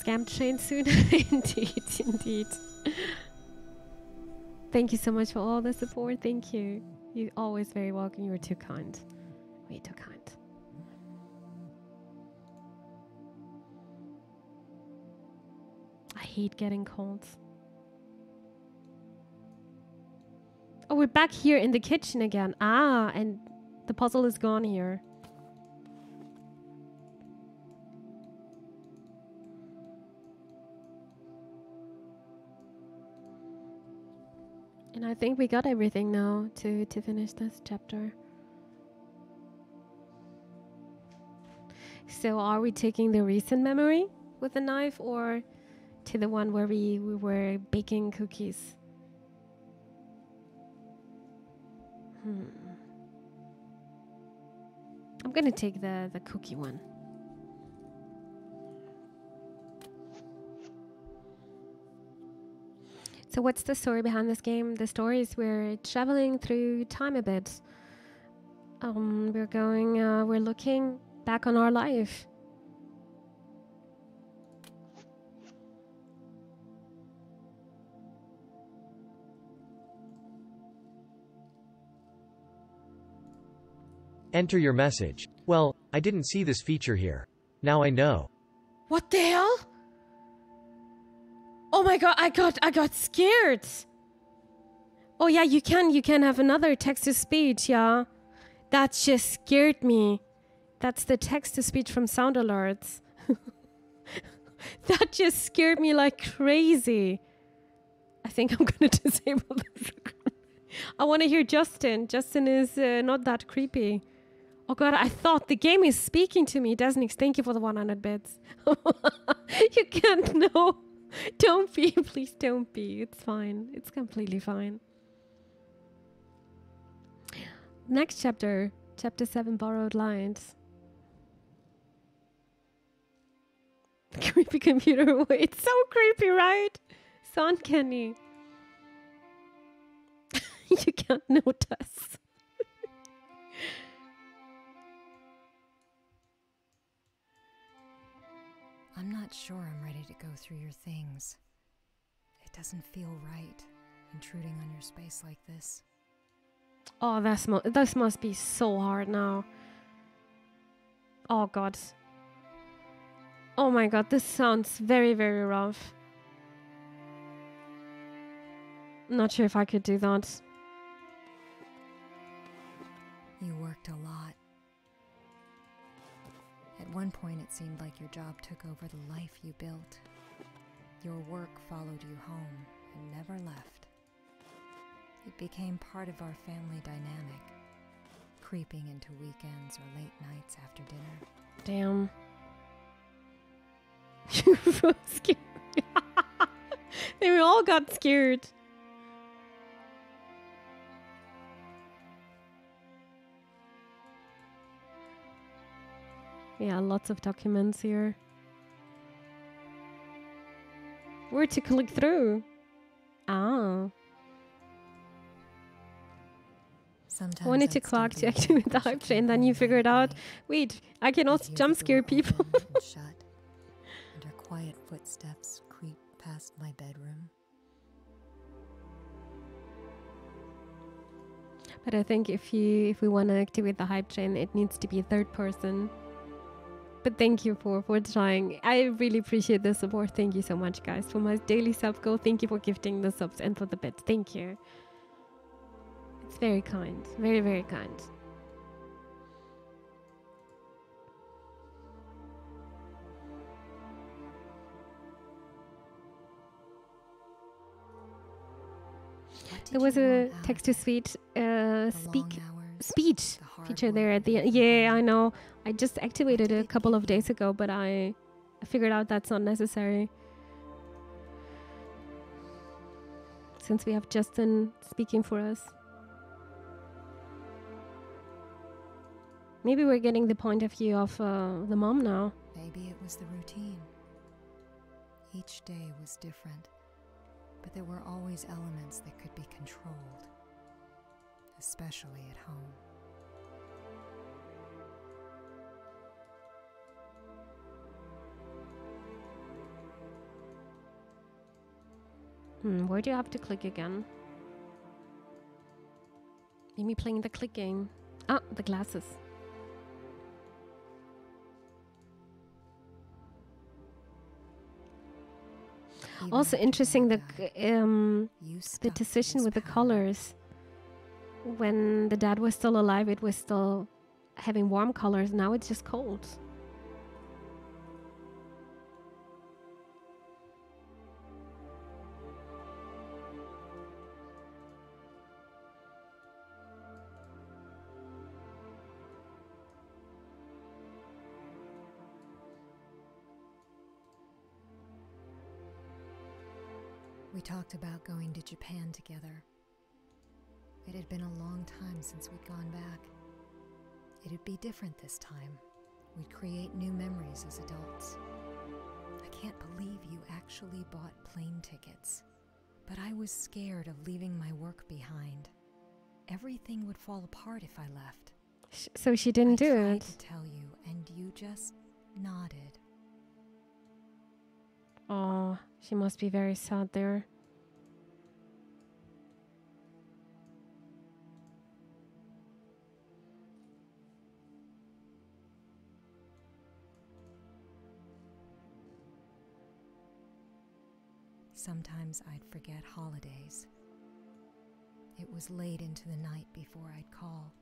Scam train soon, (laughs) indeed, indeed. Thank you so much for all the support. Thank you. You're always very welcome. You were too kind. Way too kind. I hate getting colds. Oh, we're back here in the kitchen again. Ah, and the puzzle is gone here. And I think we got everything now to, to finish this chapter. So are we taking the recent memory with the knife or to the one where we, we were baking cookies? Hmm. I'm gonna take the, the cookie one. So, what's the story behind this game? The story is we're traveling through time a bit, um, we're going, uh, we're looking back on our life. Enter your message. Well, I didn't see this feature here. Now I know. What the hell? Oh my god, I got I got scared. Oh yeah, you can you can have another text to speech, yeah. That just scared me. That's the text to speech from sound alerts. (laughs) that just scared me like crazy. I think I'm gonna (laughs) disable this. I want to hear Justin. Justin is uh, not that creepy. Oh god, I thought the game is speaking to me. Desnix, thank you for the 100 bits. (laughs) you can't (laughs) know. Don't be, (laughs) please don't be. It's fine. It's completely fine. Next chapter, chapter 7 Borrowed Lines. Creepy computer. It's so creepy, right? So uncanny. you can't notice. I'm not sure I'm ready to go through your things. It doesn't feel right, intruding on your space like this. Oh, that's mu- this must be so hard now. Oh god. Oh my god, this sounds very, very rough. Not sure if I could do that. You worked a lot. At one point, it seemed like your job took over the life you built. Your work followed you home and never left. It became part of our family dynamic, creeping into weekends or late nights after dinner. Damn. (laughs) You were scared. (laughs) they all got scared. Yeah, lots of documents here. Where to click through? Ah. Sometimes wanted to clock to activate the hype train, then you figured out, wait, I can also jump scare people. (laughs) shut, and her quiet footsteps creep past my bedroom. But I think if you if we want to activate the hype train, it needs to be a third person. But thank you for for trying. I really appreciate the support. Thank you so much, guys, for my daily sub goal. Thank you for gifting the subs and for the bits. Thank you. It's very kind. Very very kind. There was a text to speech uh, speak speech the feature there at the end. Yeah. I know. I just activated it a couple of days ago, but I I figured out that's not necessary. Since we have Justin speaking for us. Maybe we're getting the point of view of uh, the mom now. Maybe it was the routine. Each day was different, but there were always elements that could be controlled, especially at home. Hmm, where do you have to click again? Maybe playing the click game. Ah, the glasses. Even Also interesting the um the decision with the colors. When the dad was still alive, it was still having warm colors. Now it's just cold. We talked about going to Japan together. It had been a long time since we'd gone back. It'd be different this time. We'd create new memories as adults. I can't believe you actually bought plane tickets. But I was scared of leaving my work behind. Everything would fall apart if I left. Sh- so she didn't I do tried it. to tell you, and you just nodded. Oh, she must be very sad there. Sometimes I'd forget holidays. It was late into the night before I'd call.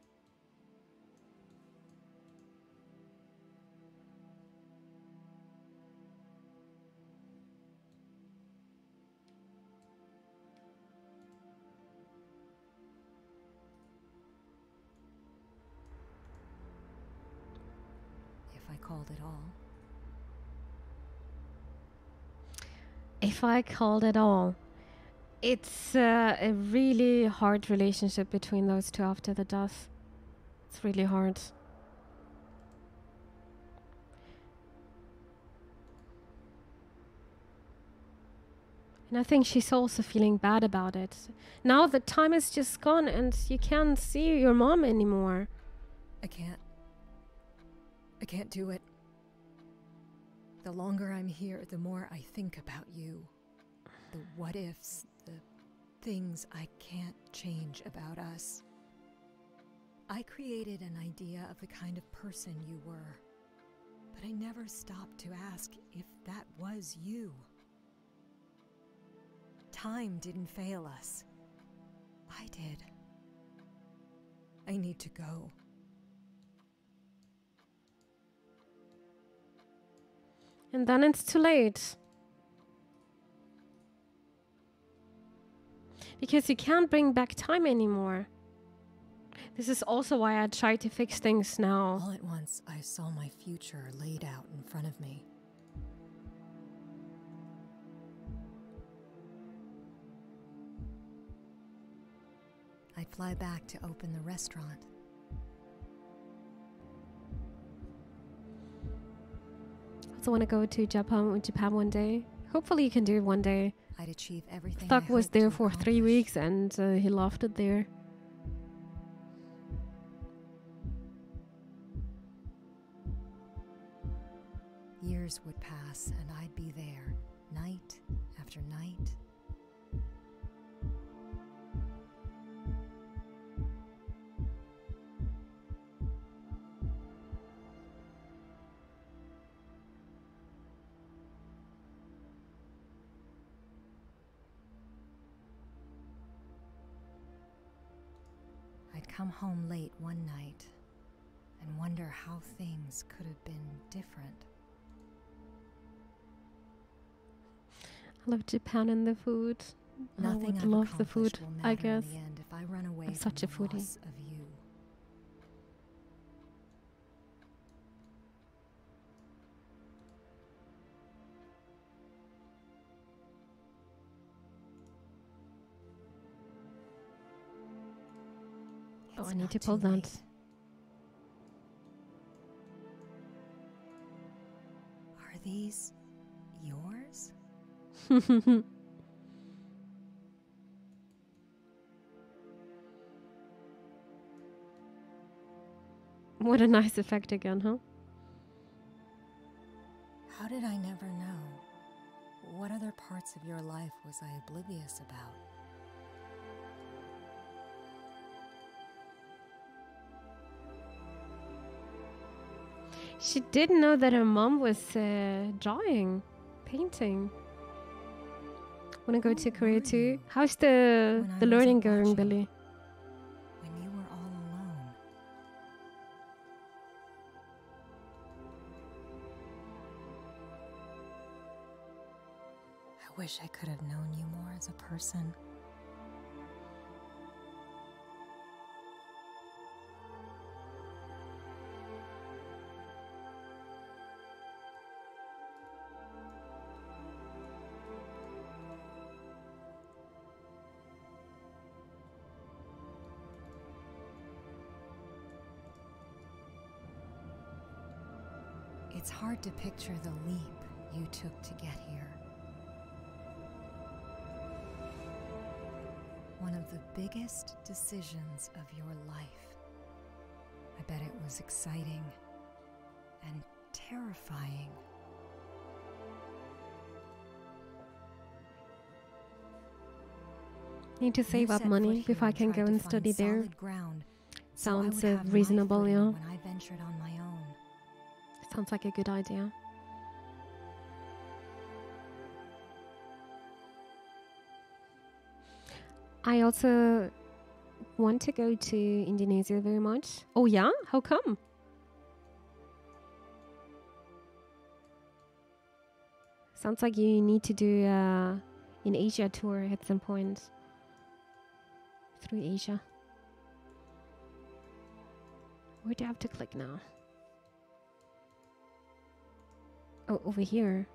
If I called at all, it's uh, a really hard relationship between those two after the death. It's really hard. And I think she's also feeling bad about it. Now the time is just gone and you can't see your mom anymore. I can't. I can't do it. The longer I'm here, the more I think about you. The what ifs, the things I can't change about us. I created an idea of the kind of person you were, but I never stopped to ask if that was you. Time didn't fail us. I did. I need to go. And then it's too late. Because you can't bring back time anymore. This is also why I try to fix things now. All at once, I saw my future laid out in front of me. I'd fly back to open the restaurant. Also want to go to Japan, Japan one day. Hopefully, you can do it one day. I'd achieve everything. Thug was there for three weeks and uh, he loved it there. Years would pass, and I'd be there, night after night. Home late one night and wonder how things could have been different. I love Japan and the food. I Nothing would I've love the food, I guess. the end if I run away I'm such a foodie. I need to pull that. Are these yours? (laughs) what a nice effect again, huh? How did I never know? What other parts of your life was I oblivious about? She didn't know that her mom was uh, drawing, painting. Wanna go to Korea too? How's the when I the learning going. Billy? When you were all alone? I wish I could have known you more as a person. Hard to picture the leap you took to get here. One of the biggest decisions of your life. I bet it was exciting and terrifying. Need to You save up money before I can go and study there. solid ground, so I Sounds would have my reasonable, yeah. Sounds like a good idea. I also want to go to Indonesia very much. Oh yeah? How come? Sounds like you need to do uh, an Asia tour at some point. Through Asia. Where do I have to click now? Oh, over here.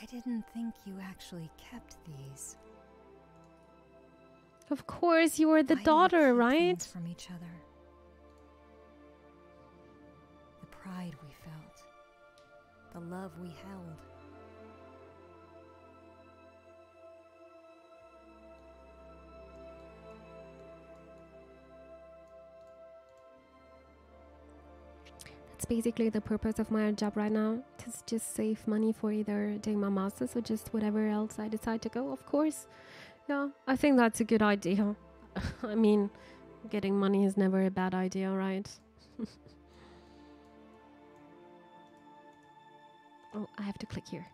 I didn't think you actually kept these. Of course, you were the Why daughter, right? From each other. The pride we felt. The love we held. Basically the purpose of my job right now. To just save money for either doing my master's or just whatever else I decide to go, of course. Yeah, I think that's a good idea. (laughs) I mean, getting money is never a bad idea, right? (laughs) oh, I have to click here.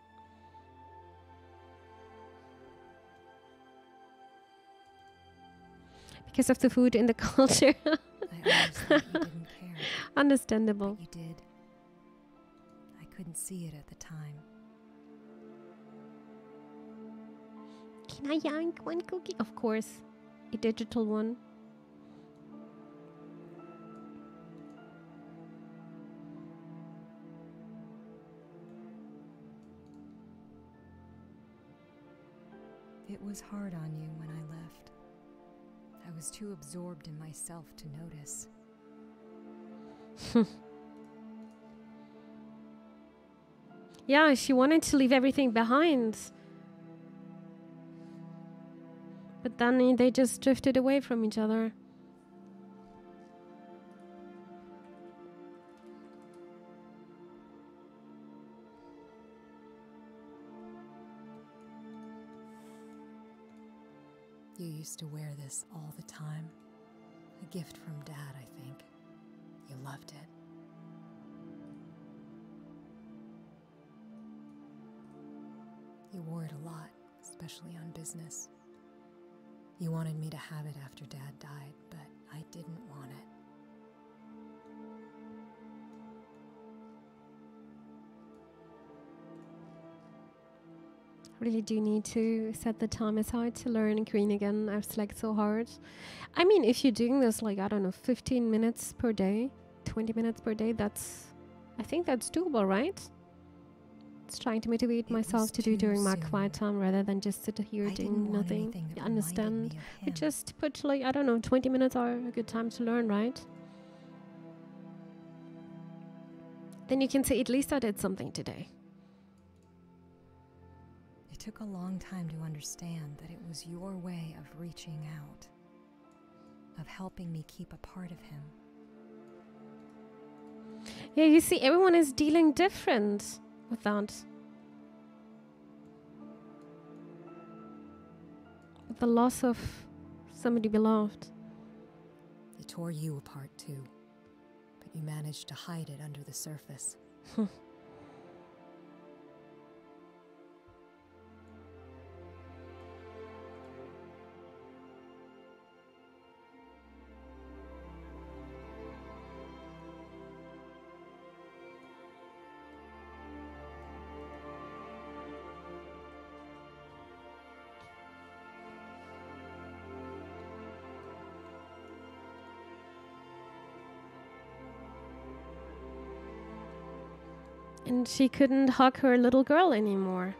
Because of the food and the (laughs) culture. I always thought you didn't care. Understandable. But you did. I couldn't see it at the time. Can I yank one cookie? Of course. A digital one. It was hard on you when I left. I was too absorbed in myself to notice. (laughs) Yeah, she wanted to leave everything behind. But then they just drifted away from each other. You used to wear this all the time. A gift from Dad, I think. You loved it. You wore it a lot, especially on business. You wanted me to have it after Dad died, but I didn't want it. Really do need to set the time aside to learn green again. I've slept so hard. I mean, if you're doing this like, I don't know, 15 minutes per day, 20 minutes per day, that's, I think that's doable, right? It's trying to motivate It myself to do during my quiet time rather than just sit here I doing nothing. You understand? me of We him. just put like, I don't know, 20 minutes are a good time to learn, right? Then you can say, at least I did something today. It took a long time to understand that it was your way of reaching out, of helping me keep a part of him. Yeah, you see, everyone is dealing different with that. With the loss of somebody beloved. It tore you apart too, but you managed to hide it under the surface. (laughs) And she couldn't hug her little girl anymore.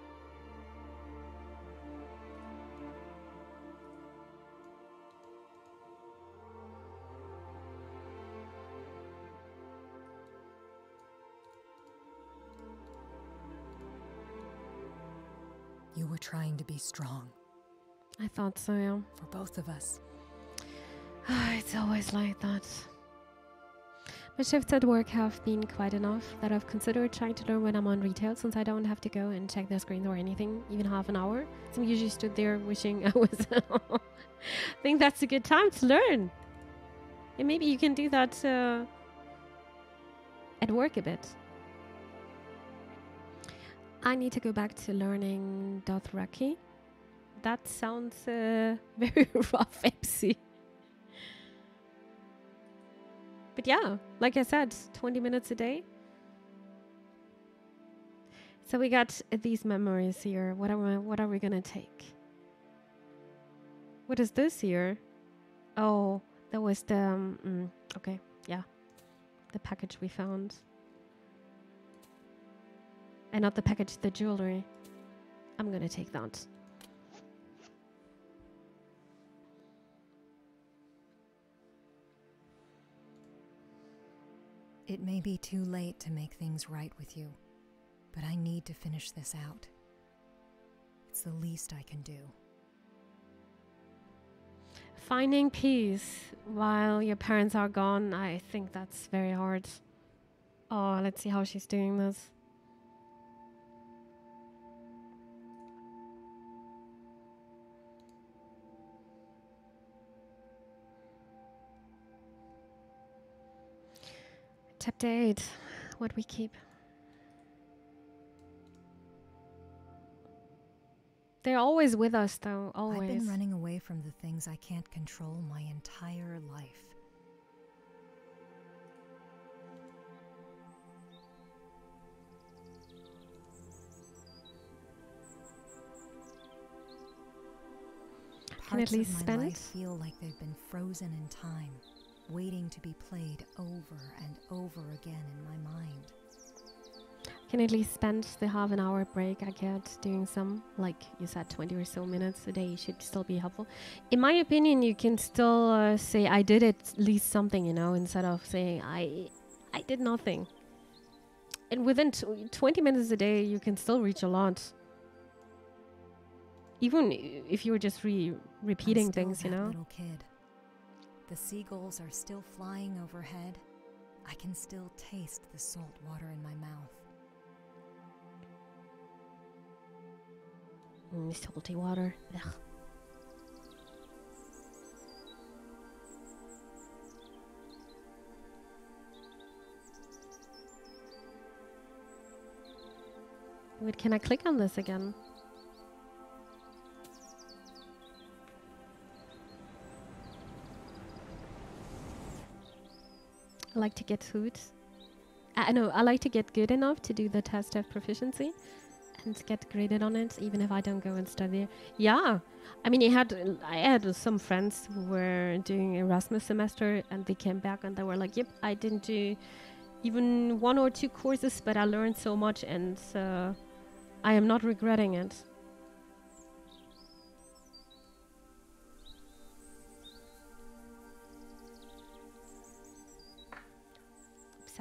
You were trying to be strong I thought so, yeah. for both of us. (sighs) it's always like that. My shifts at work have been quite enough that I've considered trying to learn when I'm on retail since I don't have to go and check the screens or anything, even half an hour. So I'm usually stood there wishing (laughs) I was. I think that's a good time to learn. And maybe you can do that uh, at work a bit. I need to go back to learning Dothraki. That sounds uh, (laughs) very rough, MC. But yeah, like I said, 20 minutes a day. So we got these memories here. What are we, what are we gonna take? What is this here? Oh, that was the um, mm, okay, yeah, the package we found, and not the package, the jewelry. I'm gonna take that. It may be too late to make things right with you, but I need to finish this out. It's the least I can do. Finding peace while your parents are gone, I think that's very hard. Oh, let's see how she's doing this. Chapter 8 What we keep. They're always with us, though, always. I've been running away from the things I can't control my entire life. Can at Parts least of my life it? feel like they've been frozen in time, waiting to be played over and over again in my mind. can at least spend the half an hour break I get doing some, like you said, 20 or so minutes a day should still be helpful. In my opinion, you can still uh, say, I did at least something, you know, instead of saying, I, I did nothing. And within tw 20 minutes a day, you can still reach a lot. Even if you were just re- repeating things, you know? Little kid. The seagulls are still flying overhead. I can still taste the salt water in my mouth. Mm, salty water. Ugh. Wait, can I click on this again? I like to get food. I know, I like to get good enough to do the test of proficiency and get graded on it, even if I don't go and study. Yeah, I mean, I had I had some friends who were doing Erasmus semester, and they came back and they were like, "Yep, I didn't do even one or two courses, but I learned so much, and uh, I am not regretting it."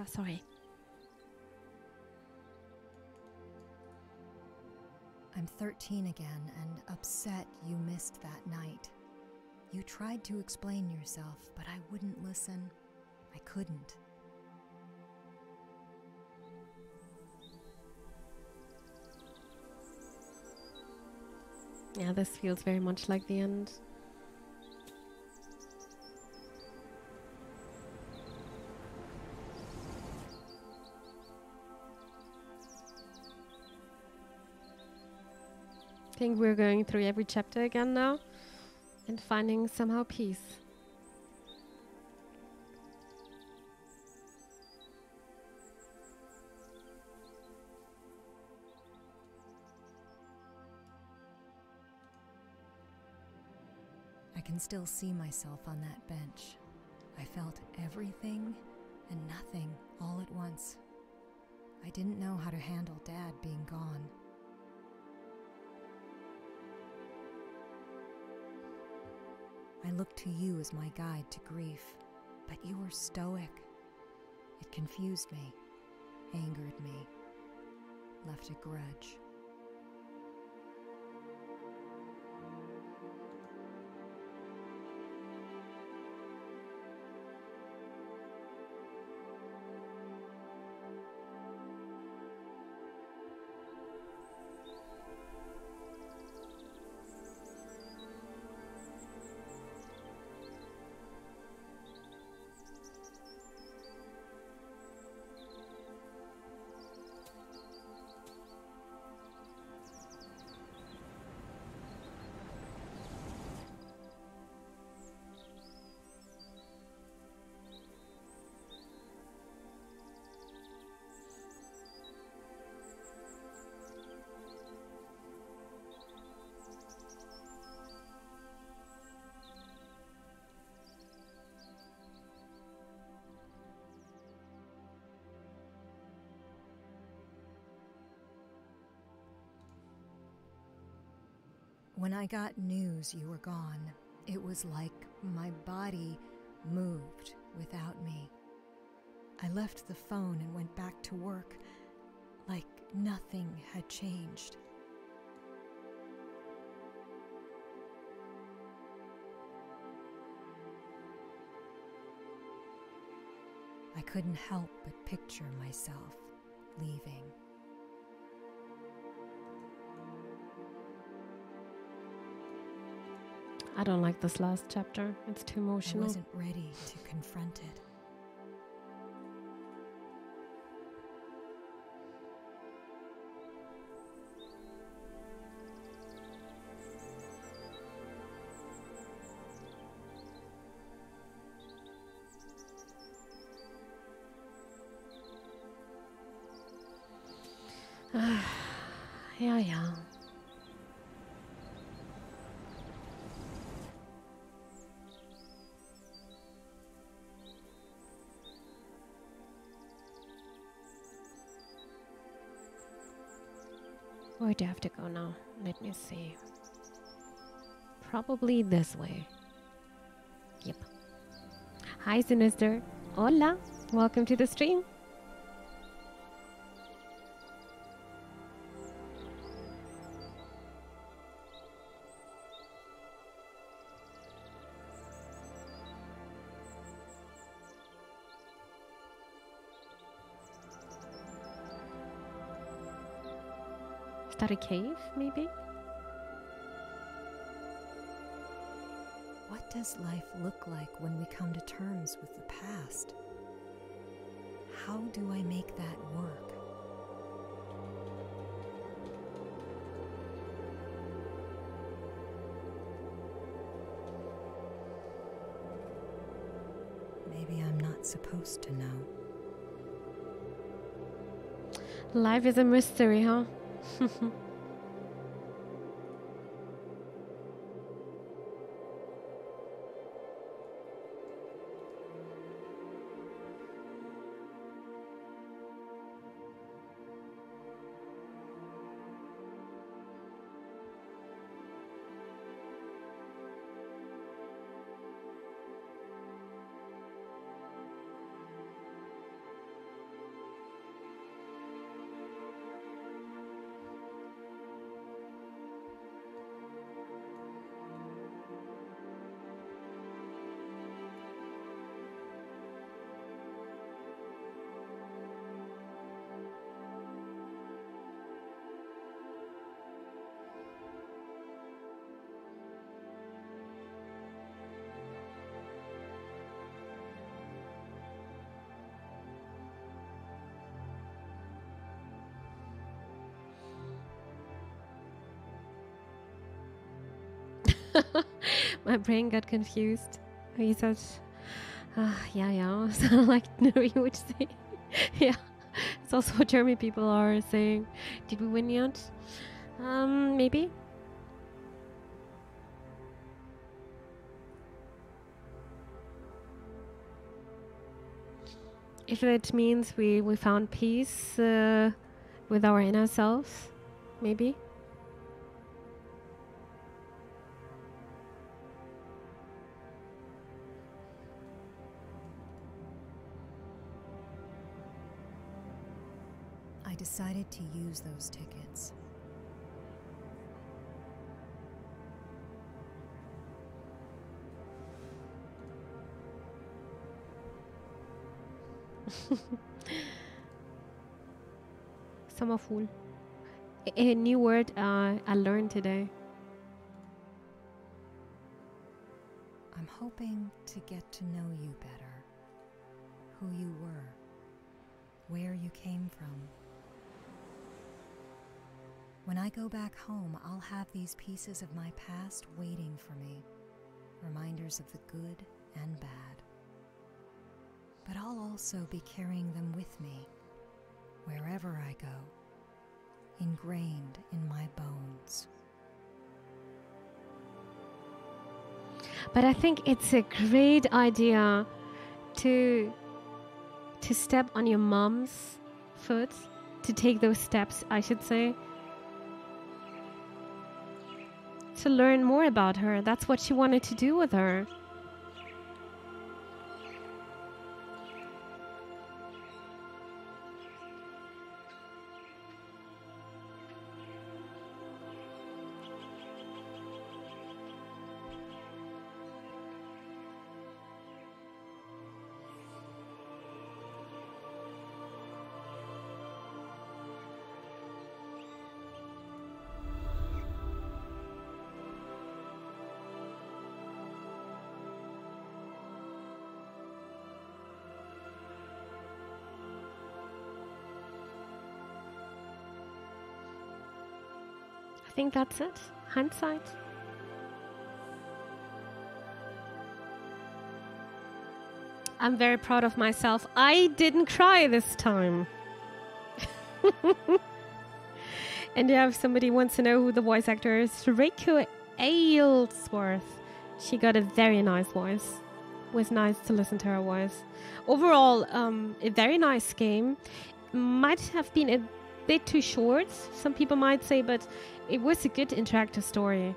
So sorry. I'm 13 again and upset you missed that night. You tried to explain yourself, but I wouldn't listen. I couldn't. Yeah, this feels very much like the end. Think we're going through every chapter again now and finding somehow peace. I can still see myself on that bench. I felt everything and nothing all at once. I didn't know how to handle Dad being gone. I looked to you as my guide to grief, but you were stoic. It confused me, angered me, left a grudge. When I got news you were gone, it was like my body moved without me. I left the phone and went back to work like nothing had changed. I couldn't help but picture myself leaving. I don't like this last chapter. It's too emotional. I wasn't ready to confront it. See. Probably this way. Yep. Hi, Sinister. Hola. Welcome to the stream. Is that a cave, maybe? Does life look like when we come to terms with the past? How do I make that work? Maybe I'm not supposed to know. Life is a mystery, huh? (laughs) (laughs) My brain got confused. He said, uh, yeah, yeah. (laughs) Sound like (laughs) Nuri would say. yeah. It's also what German people are saying. Did we win yet? Um, maybe. If it means we, we found peace uh, with our inner selves, maybe. Decided to use those tickets. (laughs) Summer fool. A, a new word uh, I learned today. I'm hoping to get to know you better. Who you were. Where you came from. When I go back home, I'll have these pieces of my past waiting for me. Reminders of the good and bad. But I'll also be carrying them with me, wherever I go, ingrained in my bones. But I think it's a great idea to to step on your mom's foot, to take those steps, I should say. To learn more about her. That's what she wanted to do with her. Think that's it. Hindsight. I'm very proud of myself. I didn't cry this time. (laughs) and yeah, if somebody wants to know who the voice actor is, Reiko Aylesworth. She got a very nice voice. It was nice to listen to her voice. Overall, um, a very nice game. Might have been a bit too short, some people might say, but it was a good interactive story.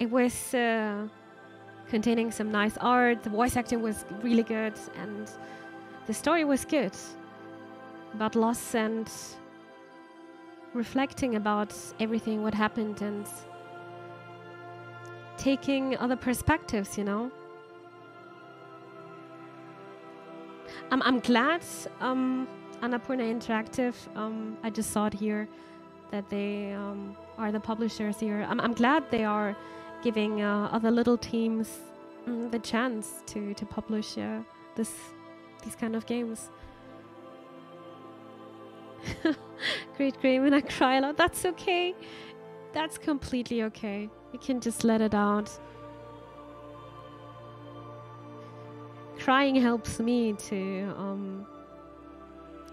It was uh, containing some nice art, the voice acting was really good, and the story was good about loss and reflecting about everything what happened and taking other perspectives, you know. I'm, I'm glad um, Annapurna Interactive, um, I just saw it here that they um, are the publishers here. I'm, I'm glad they are giving uh, other little teams mm, the chance to, to publish uh, this these kind of games. (laughs) Great game, when I cry a lot. That's okay. That's completely okay. You can just let it out. Crying helps me to um,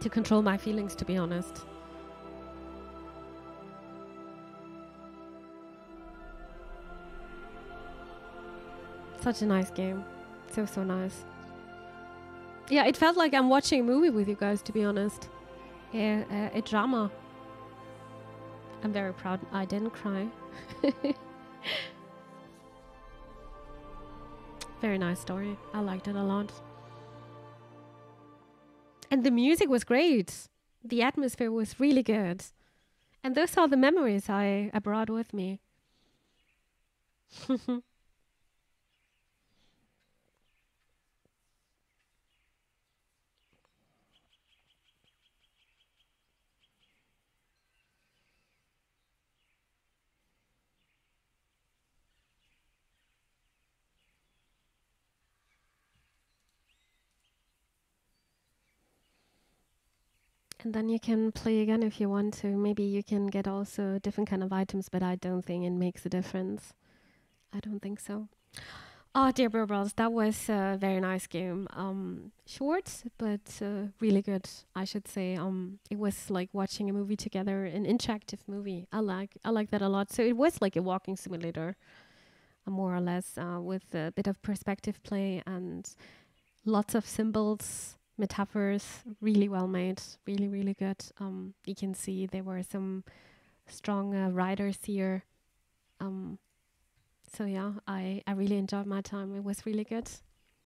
to control my feelings. To be honest. Such a nice game. So, so nice. Yeah, it felt like I'm watching a movie with you guys, to be honest. Yeah, uh, a drama. I'm very proud I didn't cry. (laughs) very nice story. I liked it a lot. And the music was great. The atmosphere was really good. And those are the memories I, I brought with me. (laughs) And then you can play again if you want to. Maybe you can get also different kind of items, but I don't think it makes a difference. I don't think so. Oh, dear Bro Bros, that was a very nice game. Um, short, but uh, really good, I should say. Um, it was like watching a movie together, an interactive movie. I like, I like that a lot. So it was like a walking simulator, uh, more or less, uh, with a bit of perspective play and lots of symbols metaphors really well made really really good. Um you can see there were some strong uh, writers here. Um so yeah i i really enjoyed my time. It was really good